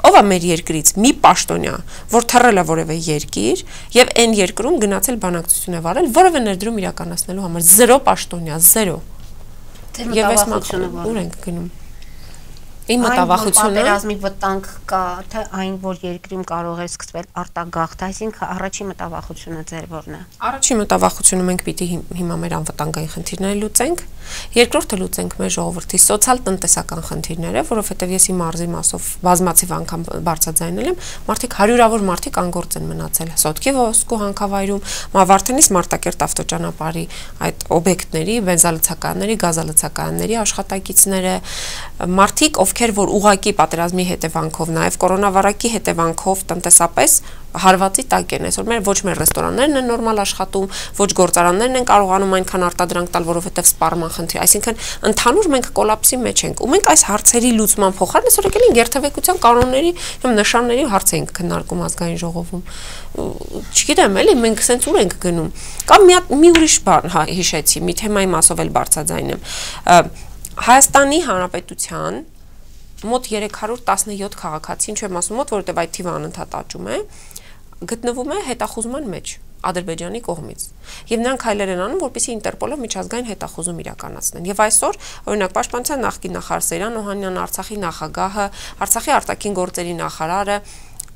ով է մեր երկրից մի պաշտոնյա, որ թռել է որևէ երկիր եւ այն երկրում գնացել բանակցություն է վարել որևէ ներդրում իրականացնելու համար. 0 պաշտոնյա 0 Եվ այս ուր ենք գնում Իմ մտավախությունը պատերազմի վտանգ կա, թե այն, որ երկրում կարող է սկսվել արտագաղթ, այսինքն առաջի մտավախությունը ձեր որն է։ Առաջի մտավախությունը մենք պիտի հիմա մեր անվտանգային խնդիրները լուծենք, երկրորդը լուծենք մեր ժողովրդի սոցիալ-տնտեսական խնդիրները, որովհետև ես իմ արզի մասով բազմացիվ անգամ բարձրաձայնել եմ, մարդիկ հարյուրավոր մարդիկ անգործ են մնացել Սոտքի ոսկու հանքավայրում, Մավարթենից Մարտակերտ ավտոճանապարհի այդ օբյեկտների, բենզալցականների, գազալցականների աշխատակիցները, մարդիկ, ովքեր որ ուղակի պատերազմի հետևանքով, նաև կորոնավարակի հետևանքով տնտեսապես հարվածի տակ են այսօր մեր ոչ մեր ռեստորաններն են նորմալ աշխատում, ոչ գործարաններն են կարողանում այնքան արտադրանք տալ, որովհետև սպառման խնդիր, այսինքն ընդհանուր մենք կոլապսի մեջ ենք ու մենք այս հարցերի լուծման փոխարեն այսօր եկել ենք երթևեկության կանոնների եւ նշանների հարց ենք քննարկում ազգային ժողովում չգիտեմ էլի մենք սենց ուր ենք գնում կամ մի մի ուրիշ բան հա հիշեցի մի թեմայի մասով էլ բարձրաձայնեմ Հայաստանի Հանրապետության մոտ 317 քաղաքացի, ինչու եմ ասում մոտ, որովհետև այդ թիվը անընդհատ աճում է, գտնվում է հետախուզման մեջ Ադրբեջանի կողմից։ Եվ նրանք հայլեր են անում, որպեսզի Ինտերպոլով միջազգային հետախուզում իրականացնեն։ Եվ այսօր, օրինակ, Պաշտպանության նախկին նախարար Սերան Օհանյան, Արցախի նախագահը, Արցախի արտաքին գործերի նախարարը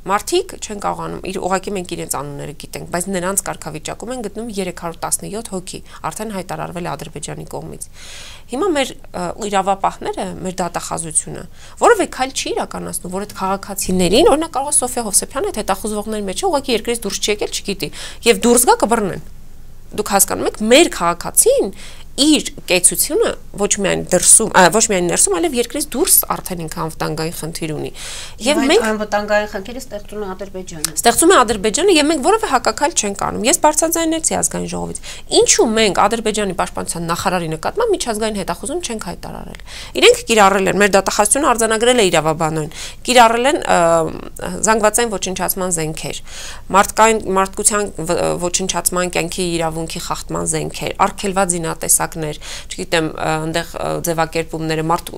Մարդիկ չեն կարողանում, իր ուղակի մենք իրենց անունները գիտենք, բայց նրանց կարգավիճակում են գտնում 317 հոգի, արդեն հայտարարվել է Ադրբեջանի կողմից։ Հիմա մեր իրավապահները, մեր դատախազությունը, որովե քայլ չի իրականացնում, որ այդ քաղաքացիներին, օրինակ կարող է Սոֆիա Հովսեփյանը այդ հետախուզվողների մեջ ուղակի երկրից դուրս չեկել, չգիտի, եւ դուրս գա կբռնեն դուք հասկանում եք մեր քաղաքացին իր կեցությունը ոչ միայն դրսում, ոչ միայն ներսում, այլև երկրից դուրս արդեն ինքը անվտանգային խնդիր ունի։ Եվ մենք անվտանգային խնդիրը ստեղծում է Ադրբեջանը։ Ստեղծում է Ադրբեջանը եւ մենք որևէ հակակալ չենք անում։ Ես բարձրաձայնեցի ազգային ժողովից։ Ինչու մենք Ադրբեջանի պաշտպանության նախարարի նկատմամբ միջազգային հետախուզում չենք հայտարարել։ Իրենք կիրառել են մեր դատախազությունը արձանագրել է իրավաբանոն։ Կիրառել են զանգվածային ոչնչացման զենքեր, մարդկային մարդկության ոչնչացման կյանքի իրավունքի խախտման զենքեր, արգելված զինատես տեսակներ, չգիտեմ, այնտեղ ձևակերպումները մարդ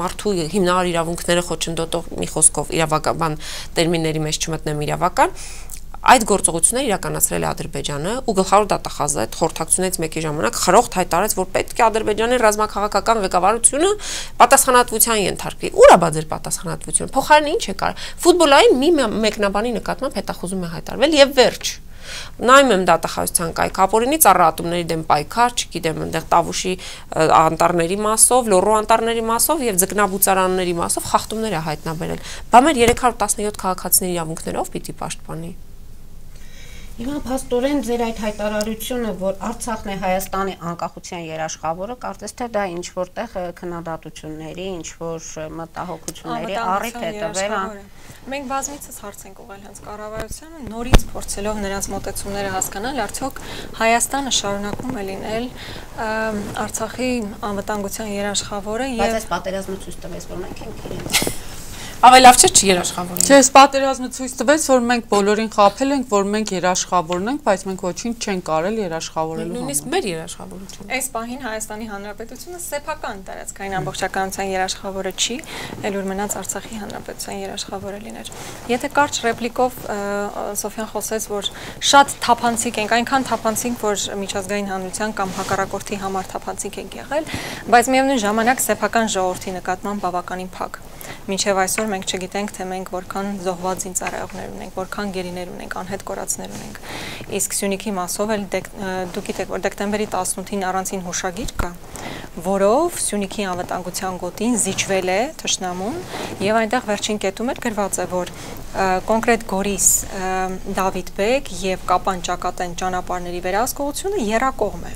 մարդու հիմնարար իրավունքները խոչընդոտող մի խոսքով իրավական տերմինների մեջ չմտնեմ իրավական, այդ գործողությունները իրականացրել է Ադրբեջանը ու գլխավոր դատախազը այդ խորհրդակցությունից մեկի ժամանակ խրոխտ հայտարարեց, որ պետք է Ադրբեջանի ռազմաքաղաքական ղեկավարությունը պատասխանատվության ենթարկվի։ Ուր է բա ձեր պատասխանատվությունը։ Փոխարեն ինչ է կար։ Ֆուտբոլային մի մեկնաբանի նկատմամբ հետախուզում է հայտարվել եւ վերջ նայում եմ դատախազության կայք ապօրինի ծառայատումների դեմ պայքար, չգիտեմ, այնտեղ Տավուշի անտառների մասով, Լոռու անտառների մասով եւ ձկնաբուծարանների մասով խախտումներ է հայտնաբերել։ Բա մեր 317 քաղաքացիների իրավունքներով պիտի պաշտպանի։ Հիմա փաստորեն ձեր այդ հայտարարությունը, որ Արցախն է Հայաստանի անկախության երաշխավորը, կարծես թե դա ինչ որտեղ քննադատությունների, ինչ որ մտահոգությունների առիթ է տվել։ Մենք բազմիցս հարց ենք ուղղել հենց կառավարությանը, նորից փորձելով նրանց մտածումները հասկանալ, արդյոք Հայաստանը շարունակում է լինել Արցախի անվտանգության երաշխավորը եւ Բայց այս պատերազմը ցույց տվեց, որ մենք ենք իրենց Ավելի լավ չէ չերաշխավորենք։ Չէ, պատերազմը ցույց տվեց, որ մենք բոլորին խափել ենք, որ մենք երաշխավորն ենք, բայց մենք ոչինչ չենք կարել երաշխավորելու համար։ Նույնիսկ մեր երաշխավորությունը։ Այս պահին Հայաստանի Հանրապետությունը սեփական տարածքային ամբողջականության երաշխավորը չի, ել որ մնաց Արցախի Հանրապետության երաշխավորը լիներ։ Եթե կարճ ռեպլիկով Սոֆյան խոսեց, որ շատ թափանցիկ ենք, այնքան թափանցիկ, որ միջազգային հանրության կամ հակառակորդի համար թափանցիկ ենք եղել, բայց միևնույն ժամանակ սեփական ժողովրդի նկատմամբ բավականին փակ։ Մինչև այսօր մենք չգիտենք, թե մենք որքան զոհված զինծառայողներ ունենք, որքան գերիներ ունենք, անհետ կորածներ ունենք։ Իսկ Սյունիքի մասով էլ դուք գիտեք, որ դեկտեմբերի 18-ին առանցին հուշագիր կա, որով Սյունիքի անվտանգության գոտին զիջվել է թշնամուն եւ այնտեղ վերջին կետում էլ գրված է, որ կոնկրետ Գորիս Դավիթ Բեկ եւ Կապան ճակատեն ճանապարհների վերահսկողությունը երակողմ է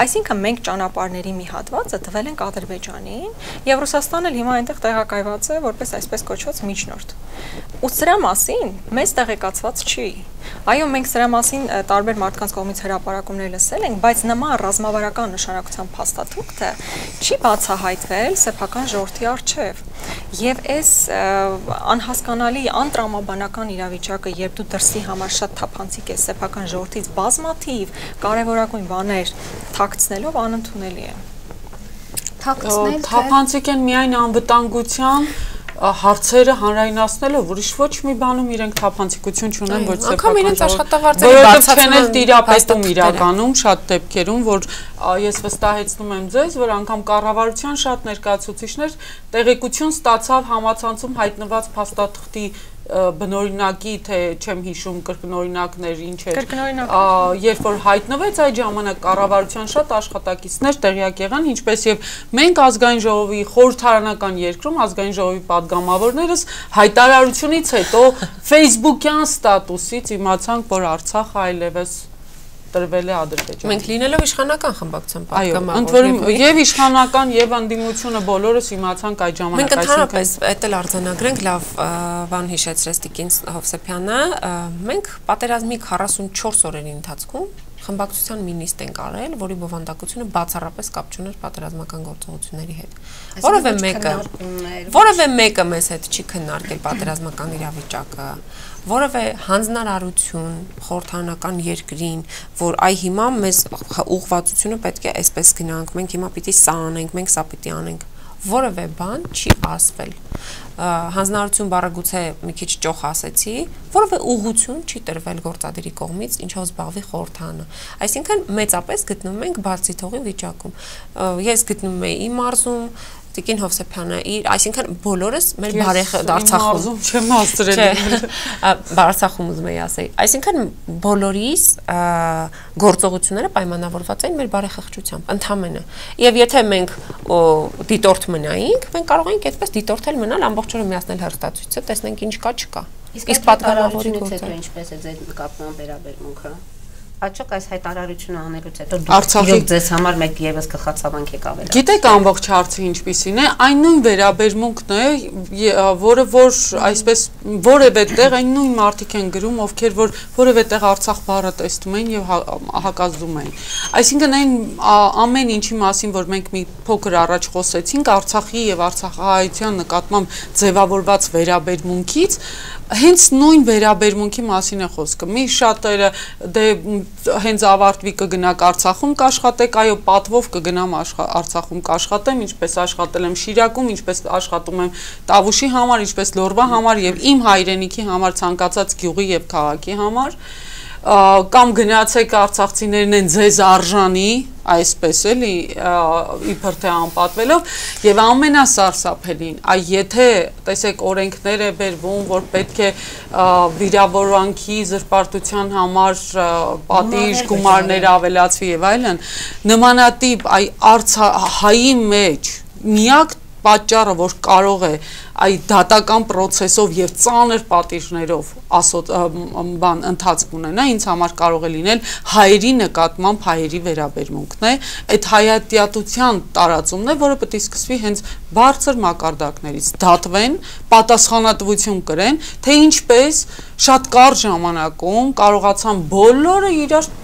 Այսինքն մենք ճանապարհների մի հատվածը տվել ենք Ադրբեջանին եւ Ռուսաստանը հիմա այնտեղ տեղակայված է որպես այսպես կոչված միջնորդ։ Ու սրա մասին մեզ տեղեկացված չի։ Այո, մենք սրա մասին տարբեր մարդկանց կողմից հրապարակումներ լսել ենք, բայց նման ռազմավարական նշանակության փաստաթուղթը չի բացահայտվել սեփական ժողովրդի արչև։ Եվ այս անհասկանալի անտրամաբանական իրավիճակը, երբ դու դրսի համար շատ թափանցիկ ես սեփական ժողովրդից բազմաթիվ կարևորագույն բաներ թաքցնելով անընդունելի է։ Թաքցնել թափանցիկ են միայն անվտանգության հարցերը հանրայնացնելով ուրիշ ոչ մի բանում իրենք թափանցիկություն չունեն ոչ սեփական անգամ իրենց աշխատավարձերը բացացնեն էլ տիրապետում իրականում շատ դեպքերում որ ես վստահեցնում եմ ձեզ որ անգամ կառավարության շատ ներկայացուցիչներ տեղեկություն ստացավ համացանցում հայտնված փաստաթղթի բնօրինակի թե չեմ հիշում կրկնօրինակներ ինչ էր երբ որ հայտնվեց այդ ժամանակ կառավարության շատ աշխատակիցներ տեղյակ եղան ինչպես եւ մենք ազգային ժողովի խորհրդարանական երկրում ազգային ժողովի падգամավորներս հայտարարությունից հետո Facebook-յան ստատուսից իմացանք որ Արցախը այլևս տրվել է Ադրբեջանին։ Մենք լինելով իշխանական խմբակցության պատգամավոր։ Այո, ընդ որում եւ իշխանական եւ անդիմությունը բոլորս իմացանք այդ ժամանակ, այսինքն Մենք ընդհանրապես էդ էլ արձանագրենք լավ բան հիշեցրեց Տիկին Հովսեփյանը, մենք պատերազմի 44 օրերի ընթացքում խմբակցության մի նիստ ենք արել, որի բովանդակությունը բացառապես կապ չուներ պատերազմական գործողությունների հետ։ Որևէ մեկը որևէ մեկը մեզ հետ չի քննարկել պատերազմական իրավիճակը, որևէ հանձնարարություն խորհրդանական երկրին, որ այ հիմա մեզ ուղղվածությունը պետք է այսպես գնանք, մենք հիմա պիտի սա անենք, մենք սա պիտի անենք որևէ բան չի ասվել հանձնարարություն բառը գուցե մի քիչ ճոխ ասեցի, որովե ուղություն չի տրվել գործադիրի կողմից, ինչով զբաղվի խորհրդանը։ Այսինքն մեծապես գտնվում ենք բարձի թողի վիճակում։ Ես գտնվում եմ իմ մարզում, Տիկին Հովսեփյանը իր, այսինքն բոլորս մեր բարեխ Արցախում չեմ հաստրել։ Արցախում ուզում եի ասել։ Այսինքն բոլորիս գործողությունները պայմանավորված են մեր բարեխղճությամբ, ընդհանրապես։ Եվ եթե մենք դիտորդ մնայինք, մենք կարող ենք այդպես դիտորդել մնալ ամբողջ օրը միացնել հերոստացույցը, տեսնենք ինչ կա, չկա։ Իսկ պատգամավորի գործը ինչպես է ձեր նկատմամբ վերաբերմունքը Աճոք այս հայտարարությունը անելուց հետո դուք ձեզ համար մեկ եւս գլխացավանք եք ավելացրել։ Գիտեք ամբողջ հարցը ինչպիսին է, այն նույն վերաբերմունքն է, որը որ այսպես որևէ տեղ այն նույն մարդիկ են գրում, ովքեր որ որևէ տեղ Արցախ բառը տեսնում են եւ հա, հակազդում են։ Այսինքն այն ամեն ինչի մասին, որ մենք մի փոքր առաջ խոսեցինք, Արցախի եւ Արցախահայության նկատմամբ ձևավորված վերաբերմունքից, հենց նույն վերաբերմունքի մասին է խոսքը։ Մի շատերը դե հենց ավարտվի կգնաք Արցախում կաշխատեք, այո, պատվով կգնամ Արցախում կաշխատեմ, ինչպես աշխատել եմ Շիրակում, ինչպես աշխատում եմ Տավուշի համար, ինչպես Լորվա համար եւ իմ հայրենիքի համար ցանկացած գյուղի եւ քաղաքի համար կամ գնացեք արցախցիներն են ձեզ արժանի, այսպես էլի իբր թե անպատվելով եւ ամենասարսափելին այ եթե տեսեք օրենքներ է բերվում որ պետք է վիրավորանքի զրպարտության համար պատիժ գումարներ ավելացվի եւ այլն նմանատիպ այ արցահայի մեջ միակ պատճառը, որ կարող է այդ դատական process-ով եւ ծանր պատիժներով ասոտ բան ընթացք ունենա, ինձ համար կարող է լինել հայերի նկատմամբ հայերի վերաբերմունքն է, այդ հայատյատության տարածումն է, որը պետք է սկսվի հենց բարձր մակարդակներից, դատվեն, պատասխանատվություն կրեն, թե ինչպես շատ կարճ ժամանակում կարողացան բոլորը իրար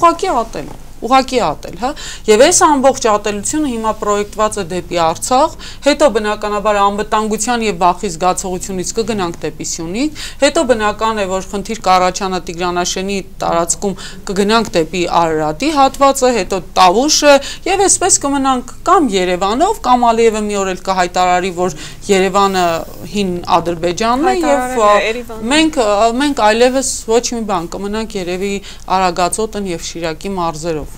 ուղակի ատել ուղակի ատել, հա։ Եվ այս ամբողջ ատելությունը հիմա պրոյեկտված է դեպի Արցախ, հետո բնականաբար անվտանգության եւ վախի զգացողությունից կգնանք դեպի Սյունիք, հետո բնական է, որ խնդիր կառաջանա Տիգրանաշենի տարածքում կգնանք դեպի Արարատի հատվածը, հետո Տավուշը եւ այսպես կմնանք կամ Երևանով, կամ Ալիևը մի օր էլ կհայտարարի, որ Երևանը հին Ադրբեջանն է եւ մենք մենք այլևս ոչ մի բան կմնանք երևի Արագածոտն եւ Շիրակի մարզերով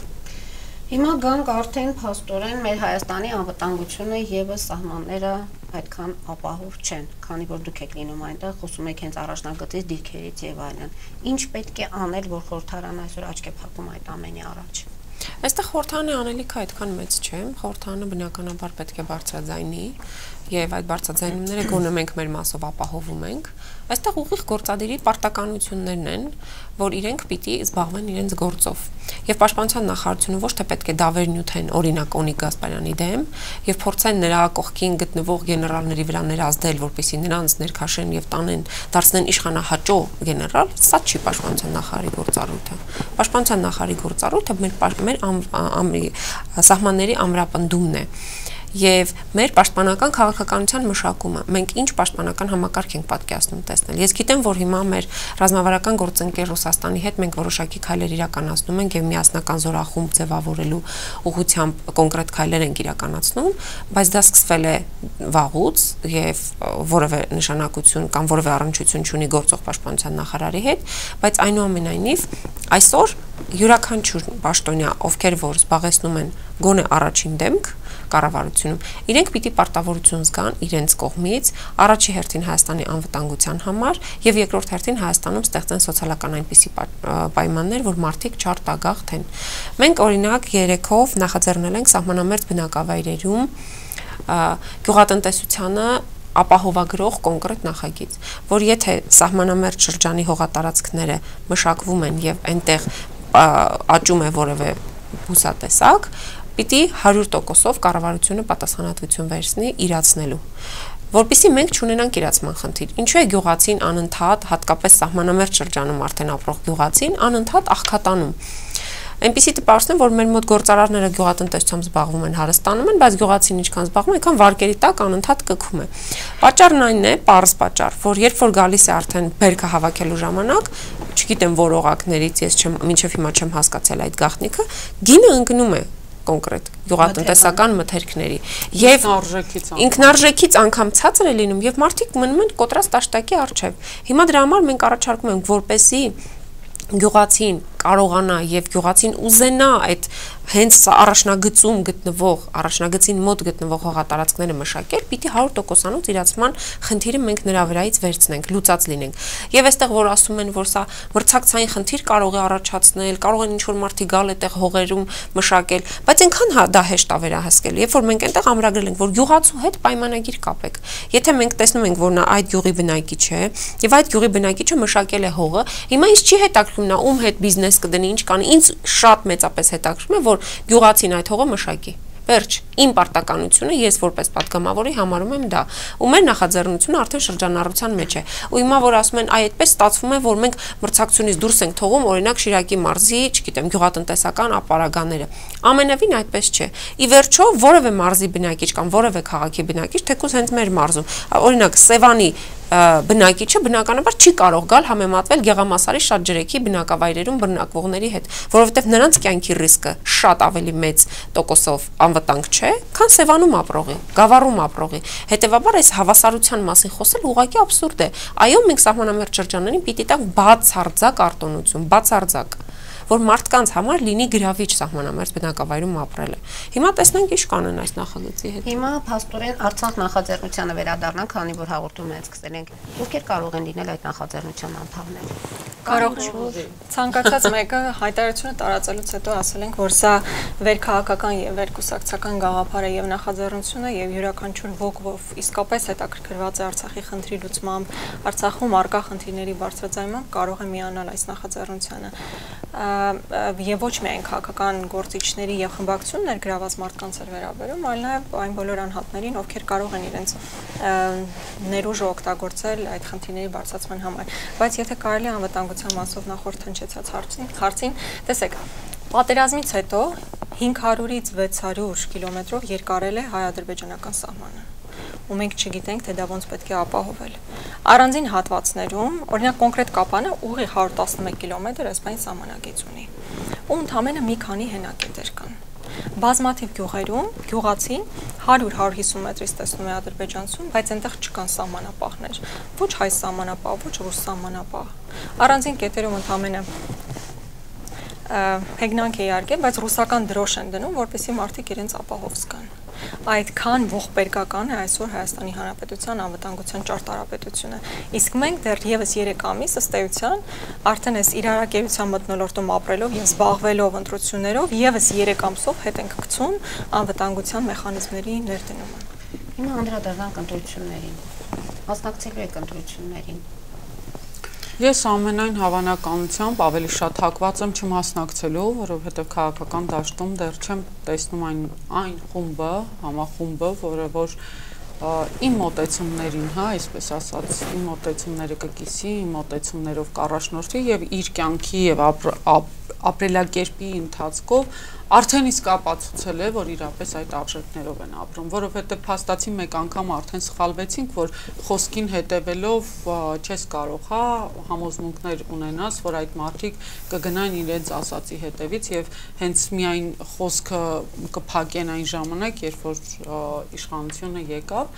Հիմա գանք արդեն փաստորեն մեր Հայաստանի անվտանգությունը եւս սահմանները այդքան ապահով չեն, քանի որ դուք եք լինում այնտեղ, խոսում եք հենց առաջնագծից, դիրքերից եւ այլն։ Ինչ պետք է անել, որ խորհրդարան այսօր աչք է փակում այդ ամենի առաջ։ Այստեղ խորհրդանը անելիքը այդքան մեծ չէ։ Խորհրդանը բնականաբար պետք է բարձրաձայնի եւ այդ բարձրաձայնումները գոնե մենք մեր մասով ապահովում ենք։ Այստեղ ուղիղ գործադիրի պարտականություններն են, որ իրենք պիտի զբաղվեն իրենց գործով։ Եվ Պաշտպանության նախարարությունը ոչ թե պետք է դավեր նյութեն օրինակ Օնիկ Գասպարյանի դեմ եւ փորձեն նրա կողքին գտնվող գեներալների վրա ներազդել, որպեսզի նրանց ներքաշեն եւ տանեն, դարձնեն իշխանահաճո գեներալ, սա չի Պաշտպանության նախարարի գործառույթը։ Պաշտպանության նախարարի գործառույթը մեր մեր սահմանների ամրապնդումն է եւ մեր պաշտպանական քաղաքականության մշակումը։ Մենք ինչ պաշտպանական համակարգ ենք պատկերացնում տեսնել։ Ես գիտեմ, որ հիմա մեր ռազմավարական գործընկեր Ռուսաստանի հետ մենք որոշակի քայլեր իրականացնում ենք եւ միասնական զորախումբ ձևավորելու ուղղությամբ կոնկրետ քայլեր ենք իրականացնում, բայց դա սկսվել է վաղուց եւ որևէ նշանակություն կամ որևէ առնչություն չունի գործող պաշտպանության նախարարի հետ, բայց այնուամենայնիվ այսօր յուրաքանչյուր պաշտոնյա, ովքեր որ զբաղեցնում են գոնե առաջին դեմք, կառավարությունում։ Իրենք պիտի պարտավորություն զգան իրենց կողմից առաջի հերթին Հայաստանի անվտանգության համար եւ երկրորդ հերթին Հայաստանում ստեղծեն սոցիալական այնպիսի պայմաններ, որ մարդիկ չար տագաղթեն։ Մենք օրինակ երեքով նախաձեռնել ենք սահմանամերձ բնակավայրերում գյուղատնտեսությանը ապահովագրող կոնկրետ նախագիծ, որ եթե սահմանամերձ շրջանի հողատարածքները մշակվում են եւ այնտեղ աճում է որևէ բուսատեսակ, պիտի 100%-ով կառավարությունը պատասխանատվություն վերցնի իրացնելու որpիսի մենք չունենանք իրացման խնդիր։ Ինչու է գյուղացին անընդհատ, հատկապես սահմանամերձ շրջանում արդեն ապրող գյուղացին անընդհատ աղքատանում։ Այնպիսի տպավորություն, որ մեր մոտ գործարարները գյուղատնտեսությամբ զբաղվում են, հարստանում են, բայց գյուղացին ինչքան զբաղվում, այնքան վարկերի տակ անընդհատ կքում է։ Պատճառն այնն է, པարզ պատճառ, որ երբ որ գալիս է արդեն բերքը հավաքելու ժամանակ, չգիտեմ որ օղակներից ես չեմ մինչև հիմա չեմ հասկացել այդ գաղտնիքը, գինը ընկնում է կոնկրետ գյուղատնտեսական մթերքների եւ ինքնարժեքից անգամ ցածր է լինում եւ մարդիկ մնում են կոտրած տաշտակի արչեւ հիմա դրա համար մենք առաջարկում ենք որպեսի գյուղացին կարողանա եւ գյուղացին ուզենա այդ հենց առաջնագծում գտնվող առաջնագծին մոտ գտնվող հողատարածքները մշակել, պիտի 100%-անոց իրացման խնդիրը մենք նրա վրայից վերցնենք, լուծած լինենք։ Եվ այստեղ որ ասում են, որ սա մրցակցային խնդիր կարող է առաջացնել, կարող են ինչ-որ մարդի գալ այդտեղ հողերում մշակել, բայց այնքան հա դա հեշտ է վերահսկել։ Երբ որ մենք այնտեղ ամրագրել ենք, որ գյուղացու հետ պայմանագիր կապեք։ Եթե մենք տեսնում ենք, որ նա այդ գյուղի բնակիչ է, եւ այդ գյուղի բնակիչը մշակել է հողը, հիմա ինձ չի հետաքրքրում նա ում հետ բիզնես մեզ կդնի ինչ կան։ Ինձ շատ մեծապես հետաքրքրում է, որ գյուղացին այդ հողը մշակի։ Վերջ, իմ պարտականությունը ես որպես падգամավորի համարում եմ դա։ Ու մեր նախաձեռնությունը արդեն շրջանառության մեջ է։ Ու հիմա որ ասում են, այ այդպես ստացվում է, որ մենք մրցակցությունից դուրս ենք թողում օրինակ Շիրակի մարզի, չգիտեմ, գյուղատնտեսական ապարագաները։ Ամենավին այդպես չէ։ Ի վերջո, որևէ մարզի բնակիչ կամ որևէ քաղաքի բնակիչ, թեկուզ հենց մեր մարզում, օրինակ Սևանի բնակիչը բնականաբար չի կարող գալ համեմատվել Գեղամասարի շատ ջրեքի բնակավայրերում բնակվողների հետ, որովհետև նրանց կյանքի ռիսկը շատ ավելի մեծ տոկոսով անվտանգ չէ, քան Սևանում ապրողի, Գավառում ապրողի։ Հետևաբար այս հավասարության մասին խոսել ուղղակի абսուրդ է։ Այո, մենք սահմանամերձ շրջաններին պիտի տանք բացարձակ արտոնություն, բացարձակ որ մարդկանց համար լինի գրավիչ սահմանամերձ բնակավայրում ապրելը։ Հիմա տեսնենք ինչ կանեն այս նախագծի հետ։ Հիմա փաստորեն Արցախ նախաձեռնությանը վերադառնանք, քանի որ հաղորդում ենք սկսել ենք։ Ովքեր կարող են լինել այդ նախաձեռնության անդամներ։ Կարող ցանկացած մեկը հայտարարությունը տարածելուց հետո ասել ենք, որ սա վերքաղաքական եւ վերկուսակցական գաղափար է եւ նախաձեռնությունը եւ յուրաքանչյուր ոք, ով իսկապես հետաքրքրված է Արցախի խնդրի լուծմամբ, Արցախում արկա խնդիրների բարձրաձայնմամբ կարող է միանալ այս նախաձեռնությանը եւ ոչ միայն քաղաքական գործիչների եւ խմբակցություն ներգրաված մարդկանց էր վերաբերում, այլ նաեւ այն բոլոր անհատներին, ովքեր կարող են իրենց ներուժը օգտագործել այդ խնդիրների բարձրացման համար։ Բայց եթե կարելի անվտանգության մասով նախորդ հնչեցած հարցին, հարցին, տեսեք, պատերազմից հետո 500-ից 600 կիլոմետրով երկարել է հայ-ադրբեջանական սահմանը ու մենք չգիտենք, թե դա ոնց պետք է ապահովել։ Առանձին հատվածներում, օրինակ կոնկրետ կապանը ուղի 111 կիլոմետր այսպես սահմանակից ունի։ Ու ընդամենը մի քանի հենակետեր կան։ Բազմաթիվ գյուղերում գյուղացին 100-150 մետրից տեսնում է ադրբեջանցուն, բայց այնտեղ չկան սահմանապահներ։ Ոչ հայ սահմանապահ, ոչ ռուս սահմանապահ։ Առանձին կետերում ընդամենը հեգնանք է իհարկե, բայց ռուսական դրոշ են դնում, որպեսզի մարդիկ իրենց ապահով զգան այդքան ողբերգական է այսօր Հայաստանի Հանրապետության անվտանգության ճարտարապետությունը։ Իսկ մենք դեռ եւս 3 ամիս ըստ էության արդեն այս իրարակերության մտնոլորտում ապրելով եւ զբաղվելով ընտրություններով եւս 3 ամսով հետ ենք գցում անվտանգության մեխանիզմների ներդնումը։ Հիմա անդրադառնանք ընտրություններին։ Մասնակցելու եք ընտրություններին։ Ես ամենայն հավանականությամբ ավելի շատ հակված եմ չմասնակցելու, որովհետև քաղաքական դաշտում դեռ չեմ տեսնում այն այն խումբը, համախումբը, որը որ իմ մոտեցումներին, հա, այսպես ասած, իմ մոտեցումները կկիսի, իմ մոտեցումներով կառաջնորդի եւ իր կյանքի եւ ապրելակերպի ընթացքով արդեն իսկ ապացուցել է, որ իրապես այդ արժեքներով են ապրում, որովհետև փաստացի մեկ անգամ արդեն սխալվեցինք, որ խոսքին հետևելով չես կարող, հա, համոզմունքներ ունենաս, որ այդ մարդիկ կգնան իրենց ասացի հետևից եւ հենց միայն խոսքը կփակեն այն ժամանակ, երբ որ իշխանությունը եկավ,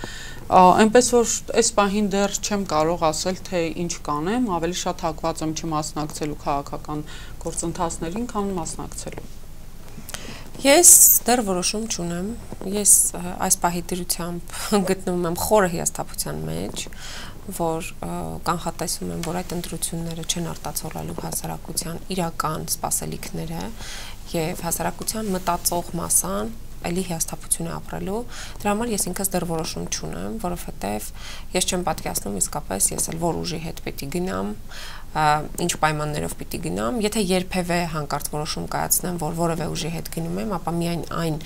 այնպես որ այս պահին դեռ չեմ կարող ասել, թե ինչ կանեմ, ավելի շատ հակված եմ չմասնակցելու քաղաքական գործընթացներին, քան մասնակցելու։ Ես դեռ որոշում չունեմ։ Ես այս պահի դրությամբ գտնվում եմ խորը հիասթափության մեջ, որ կանխատեսում եմ, որ այդ ընտրությունները չեն արտացոլելու հասարակության իրական սպասելիքները եւ հասարակության մտածող մասան այլի հիասթափություն է ապրելու։ Դրա համար ես ինքս դեռ որոշում չունեմ, որովհետև ես չեմ պատկերացնում իսկապես ես էլ որ ուժի հետ պետք է գնամ, ինչ պայմաններով պիտի գնամ, եթե երբևէ հանկարծ որոշում կայացնեմ, որ որևէ ուժի հետ գնում եմ, ապա միայն այն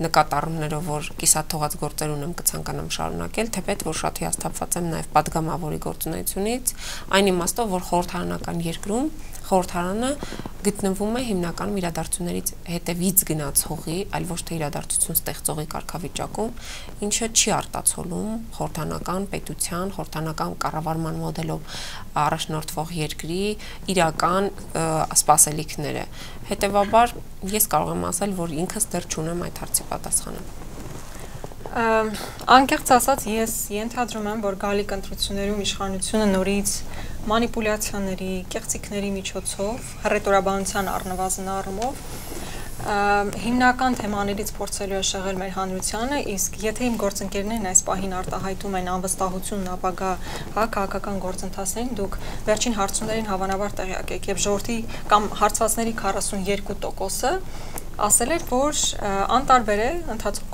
նկատառումներով, որ կիսաթողած գործեր ունեմ, կցանկանամ շարունակել, թեպետ որ շատ հիասթափված եմ նաև падգամավորի գործունեությունից, այն իմաստով, որ խորհրդարանական երկրում խորհրդարանը գտնվում է հիմնականում իրադարձություններից հետևից գնացողի, այլ ոչ թե իրադարձություն ստեղծողի կարգավիճակում, ինչը չի արտացոլում խորհրդանական պետության, խորհրդանական կառավարման մոդելով առաջնորդվող երկրի իրական սպասելիքները։ Հետևաբար ես կարող եմ ասել, որ ինքս դեռ չունեմ այդ հարցի պատասխանը։ Անկեղծ ասած ես ենթադրում եմ, որ գալիք ընտրություններում իշխանությունը նորից մանիպուլյացիաների, կեղծիքների միջոցով, հռետորաբանության առնվազն առումով հիմնական թեմաներից փորձելու է շեղել մեր հանրությանը, իսկ եթե իմ գործընկերներն այս պահին արտահայտում են անվստահությունն ապագա հա քաղաքական գործընթացներին, դուք վերջին հարցումներին հավանաբար տեղյակ եք եւ ժողովրդի կամ հարցվածների 42%-ը ասել էր, որ անտարբեր է ընթացող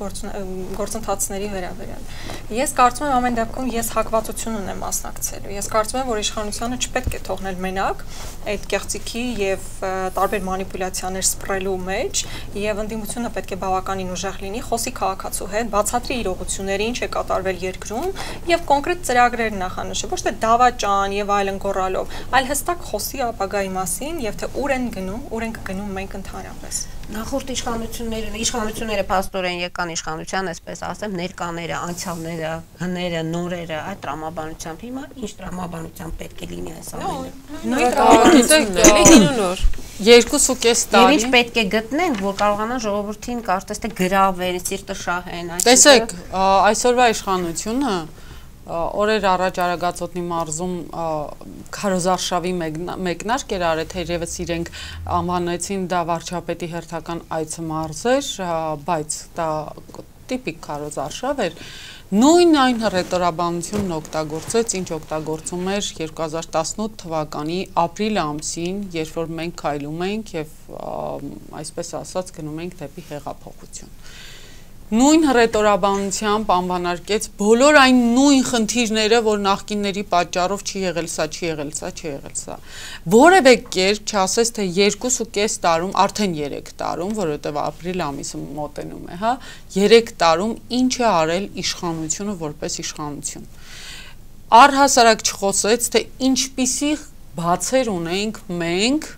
գործընթացների վերաբերյալ։ Ես կարծում եմ ամեն դեպքում ես հակվածություն ունեմ մասնակցելու։ Ես կարծում եմ, որ իշխանությունը չպետք է թողնել մենակ այդ կեղծիքի եւ տարբեր մանիպուլյացիաներ սպրելու մեջ եւ ընդդիմությունը պետք է բավականին ուժեղ լինի, խոսի քաղաքացու հետ, բացատրի իրողությունները, ինչ է կատարվել երկրում եւ կոնկրետ ծրագրեր նախանշի, ոչ թե դավաճան եւ այլն գոռալով, այլ հստակ խոսի ապագայի մասին եւ թե ուր են գնում, ուր են գնում մենք ընդհանրապես։ Նախորդ իշխանությունները, իշխանությունները փաստորեն եկան իշխանության, այսպես ասեմ, ներկաները, անցյալները, հները, նորերը, այդ տրամաբանությամբ հիմա ինչ տրամաբանությամբ պետք է լինի այս ամենը։ Նույն տրամաբանությամբ Երկուս ու կես տարի։ Եվ ինչ պետք է գտնեն, որ կարողանան ժողովրդին կարծես թե գրավեն, սիրտը շահեն, այսինքն Տեսեք, այսօրվա իշխանությունը օրեր առաջ Արագածոտնի մարզում Քարոզարշավի մեկնարկ էր արել, թերևս իրենք անվանեցին դա վարչապետի հերթական այցմարզ էր, բայց դա տիպիկ Քարոզարշավ էր։ Նույն այն ռետորաբանությունն օգտագործեց, ինչ օգտագործում էր 2018 թվականի ապրիլ ամսին, երբ որ մենք քայլում ենք եւ այսպես ասած գնում ենք դեպի հեղափոխություն նույն հռետորաբանությամբ անվանարկեց բոլոր այն նույն խնդիրները, որ նախկինների պատճառով չի եղել սա, չի եղել սա, չի եղել սա։ Որևէ կերպ չասես, թե 2.5 տարում, արդեն 3 տարում, որովհետև ապրիլ ամիսը մոտենում է, հա, 3 տարում ինչ է արել իշխանությունը որպես իշխանություն։ Առհասարակ չխոսեց, թե ինչպիսի բացեր ունենք մենք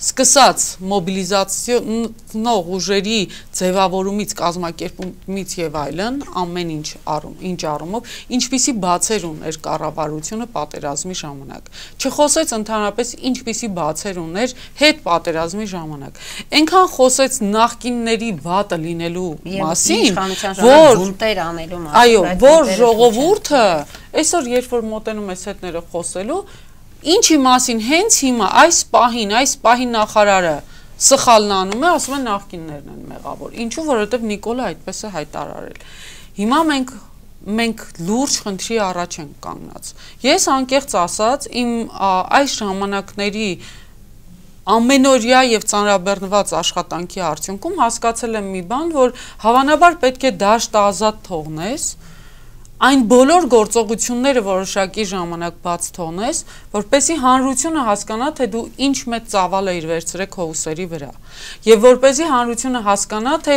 սկսած մոբիլիզացիոնող ուժերի ձևավորումից, կազմակերպումից եւ այլն, ամեն ինչ առում, ինչ առումով, ինչպիսի բացեր ուներ կառավարությունը պատերազմի ժամանակ։ Չխոսեց ընդհանրապես ինչպիսի բացեր ուներ հետ պատերազմի ժամանակ։ Այնքան խոսեց նախկինների վատը լինելու մասին, որ բունտեր անելու մասին։ Այո, որ ժողովուրդը այսօր երբ որ մոտենում ես հետները խոսելու, ինչի մասին հենց հիմա այս պահին, այս պահին նախարարը սխալն անում է, ասում են նախկիններն են մեղավոր։ Ինչու, որովհետև Նիկոլը այդպես է հայտարարել։ Հիմա մենք մենք լուրջ խնդրի առաջ ենք կանգնած։ Ես անկեղծ ասած իմ այս ժամանակների ամենօրյա եւ ծանրաբեռնված աշխատանքի արդյունքում հասկացել եմ մի բան, որ հավանաբար պետք է դաշտ ազատ թողնես, այն բոլոր գործողությունները որոշակի ժամանակ բաց թողնես, որպեսի հանրությունը հասկանա, թե դու ինչ մեծ ծավալ է իր վերցրեք հո ուսերի վրա։ Եվ որպեսի հանրությունը հասկանա, թե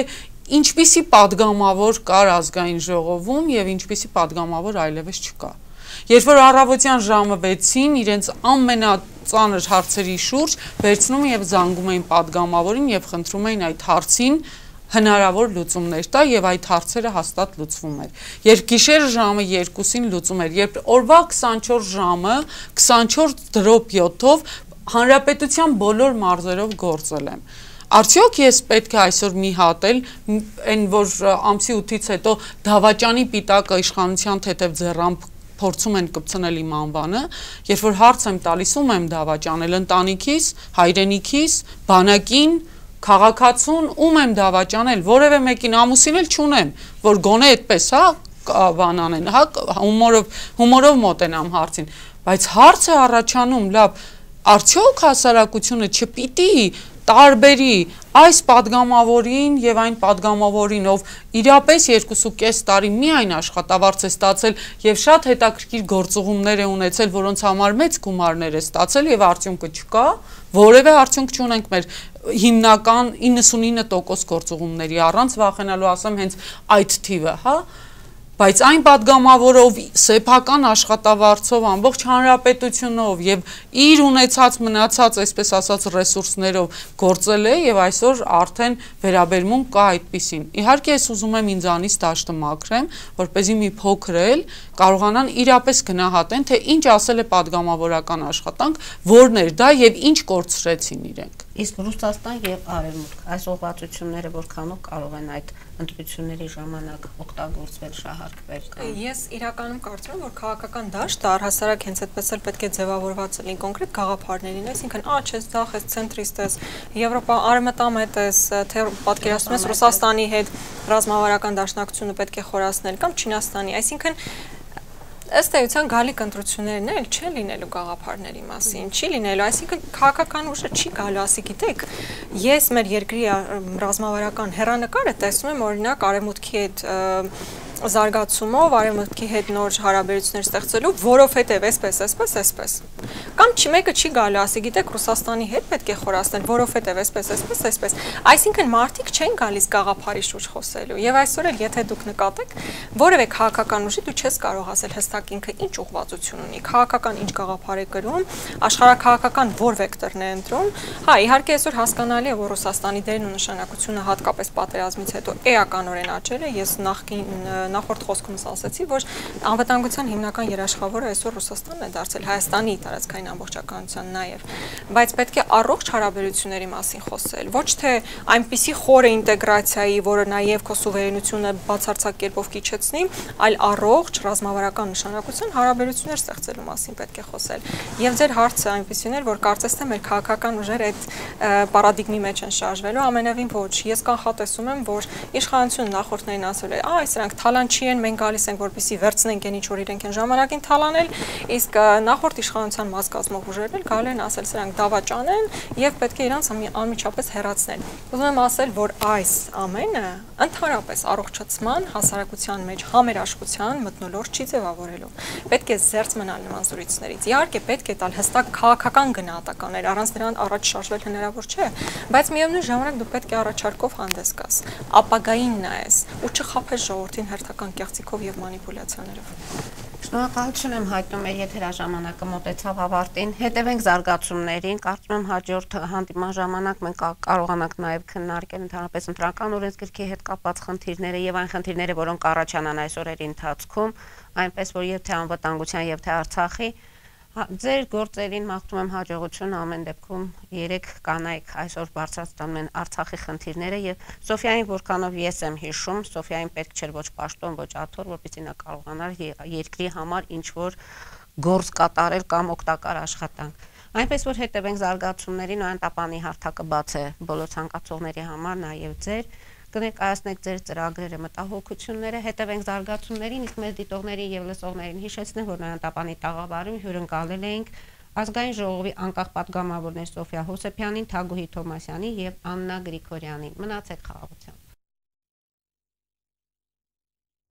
ինչպիսի падգամավոր կար ազգային ժողովում եւ ինչպիսի падգամավոր այլևս չկա։ Երբ որ առավոտյան ժամը 6-ին իրենց ամենածանր հարցերի շուրջ վերցնում եւ զանգում էին падգամավորին եւ խնդրում էին այդ հարցին հնարավոր լուծումներ տա եւ այդ հարցերը հաստատ լուծվում էր։ Երբ գիշերը ժամը 2-ին լուծում էր, երբ օրվա 24 ժամը 24 դրոպ 7-ով հանրապետության բոլոր մարզերով գործել եմ։ Արդյոք ես պետք է այսօր մի հատ էլ այն որ ամսի 8-ից հետո դավաճանի պիտակը իշխանության թեթև ձեռամբ փորձում են կպցնել իմ անվանը, երբ որ հարց եմ տալիս ում եմ դավաճանել ընտանիքիս, հայրենիքիս, բանակին, քաղաքացուն ում եմ դավաճանել, որևէ մեկին ամուսին էլ չունեմ, որ գոնե այդպես, հա, բանանեն, հա, հումորով հումորով մոտենամ հարցին, բայց հարցը առաջանում, լավ, արդյոք հասարակությունը չպիտի տարբերի այս падգամավորին եւ այն падգամավորին, ով իրապես 2.5 տարի միայն աշխատավարձ է ստացել եւ շատ հետաքրքիր գործողումներ է ունեցել, որոնց համար մեծ գումարներ է ստացել եւ արդյունքը չկա, որևէ արդյունք չունենք մեր հիմնական 99% գործողումների առանց վախենալու ասեմ հենց այդ թիվը, հա? բայց այն падգամավորով սեփական աշխատավարձով ամբողջ հանրապետությունով եւ իր ունեցած մնացած այսպես ասած ռեսուրսներով գործել է եւ այսօր արդեն վերաբերմունք կա այդպիսին իհարկե ես ուզում եմ ինձանից դաշտը մաքրեմ որ เป զի մի փոքր էլ կարողանան իրապես գնահատեն թե ինչ ասել է падգամավորական աշխատանք որն էր դա եւ ինչ կորցրեցին իրենք իսկ Ռուսաստան եւ Արևմուտք այս ուղղվածությունները որքանով կարող են այդ ընտրությունների ժամանակ օգտագործվել շահարկվել կամ Ես իրականում կարծում եմ որ քաղաքական դաշտը առհասարակ հենց այդպես էլ պետք է ձևավորված լինի կոնկրետ գաղափարներին, այսինքն ա չես ցախ ես ցենտրիստ ես, Եվրոպա արմատամետ ես, թե պատկերացնում ես Ռուսաստանի հետ ռազմավարական դաշնակցությունը պետք է խորացնել կամ Չինաստանի, այսինքն ըստ էության գալիք ընտրություններն էլ չի լինելու գաղափարների մասին, չի լինելու, այսինքն քաղաքական ուժը չի գալու, ասի գիտեք, ես մեր երկրի ռազմավարական հերանեկարը տեսնում եմ օրինակ արևմուտքի հետ զարգացումով արևմուտքի հետ նոր հարաբերություններ ստեղծելու, որովհետև այսպես, այսպես, այսպես։ Կամ չի մեկը չի գալու, ասի գիտեք, Ռուսաստանի հետ պետք է խորացնել, որովհետև այսպես, այսպես, այսպես։ Այսինքն մարդիկ չեն գալիս գաղափարի շուրջ խոսելու։ Եւ այսօր էլ եթե դուք նկատեք, որևէ քաղաքական ուժի դու չես կարող ասել հստակ ինքը ինչ ուղղվածություն ունի, քաղաքական ինչ գաղափար է գրում, աշխարհակաղակական որ վեկտորն է ընտրում։ Հա, իհարկե այսօր հասկանալի է, որ Ռուսաստանի դերն ու նշանակությունը հատկապես պատերազմից հետո էականորեն աճել է։ Ես նախկին նախորդ խոսքումս ասացի, որ անվտանգության հիմնական երաշխավորը այսօր Ռուսաստանն է դարձել Հայաստանի տարածքային ամբողջականության նաև, բայց պետք է առողջ հարաբերությունների մասին խոսել, ոչ թե այնպիսի խորը ինտեգրացիայի, որը նաև քո սուվերենությունը բացարձակ կերպով կիչեցնի, այլ առողջ ռազմավարական նշանակության հարաբերություններ ստեղծելու մասին պետք է խոսել։ Եվ ձեր հարցը այնպեսին էր, որ կարծես թե մեր քաղաքական ուժերը այդ պարադիգմի մեջ են շարժվելու, ամենևին ոչ։ Ես կանխատեսում եմ, որ իշխանությունը նախորդներին ասել է, «Այ սրանք թալան չի են, մենք գալիս ենք որպեսի վերցնենք այն ինչ որ իրենք են ժամանակին թալանել, իսկ նախորդ իշխանության մաս կազմող ուժերն էլ գալու են ասել սրանք դավաճան են եւ պետք է իրանց անմիջապես հեռացնել։ Ուզում եմ ասել, որ այս ամենը ընդհանրապես առողջացման հասարակության մեջ համերաշխության մտնոլորտ չի ձևավորելու։ Պետք է զերծ մնալ նման զրույցներից։ Իհարկե պետք է տալ հստակ քաղաքական գնահատականներ, առանց դրան առաջ շարժվել հնարավոր չէ, բայց միևնույն ժամանակ դու պետք է առաջարկով հանդես գաս, ապագային նայես ու չխափես ժողովրդին հերթական կեղծիքով եւ մանիպուլյացիաներով։ Շնորհակալություն եմ հայտնում եմ եթերաժամանակը մոտեցավ ավարտին։ Հետևենք զարգացումներին։ Կարծում եմ հաջորդ հանդիպման ժամանակ մենք կարողանանք նաև քննարկել ընդհանրապես ընտրական օրենսգրքի հետ կապված խնդիրները եւ այն խնդիրները, որոնք առաջանան այս օրերի ընթացքում, այնպես որ եւ թե անվտանգության եւ թե Արցախի ձեր գործերին մաղթում եմ հաջողություն ամեն դեպքում երեք կանայք այսօր բարձրացնում են Արցախի խնդիրները եւ Սոֆիային որքանով ես եմ հիշում, Սոֆիային պետք չէր ոչ պաշտոն, ոչ աթոռ, որպեսզի նա կարողանար երկրի համար ինչ որ գործ կատարել կամ օգտակար աշխատանք։ Այնպես որ հետևենք զարգացումներին ու անտապանի հարթակը բաց է բոլոր ցանկացողների համար, նաև ձեր կներկայացնեք ձեր ծրագրերը, մտահոգությունները, հետևենք զարգացումներին, իսկ մեզ դիտողներին եւ լսողներին հիշեցնենք, որ նրան տապանի տաղավարում հյուրընկալել էինք ազգային ժողովի անկախ падգամավորներ Սոֆիա Հոսեփյանին, Թագուհի Թոմասյանին եւ Աննա Գրիգորյանին։ Մնացեք խաղաղությամբ։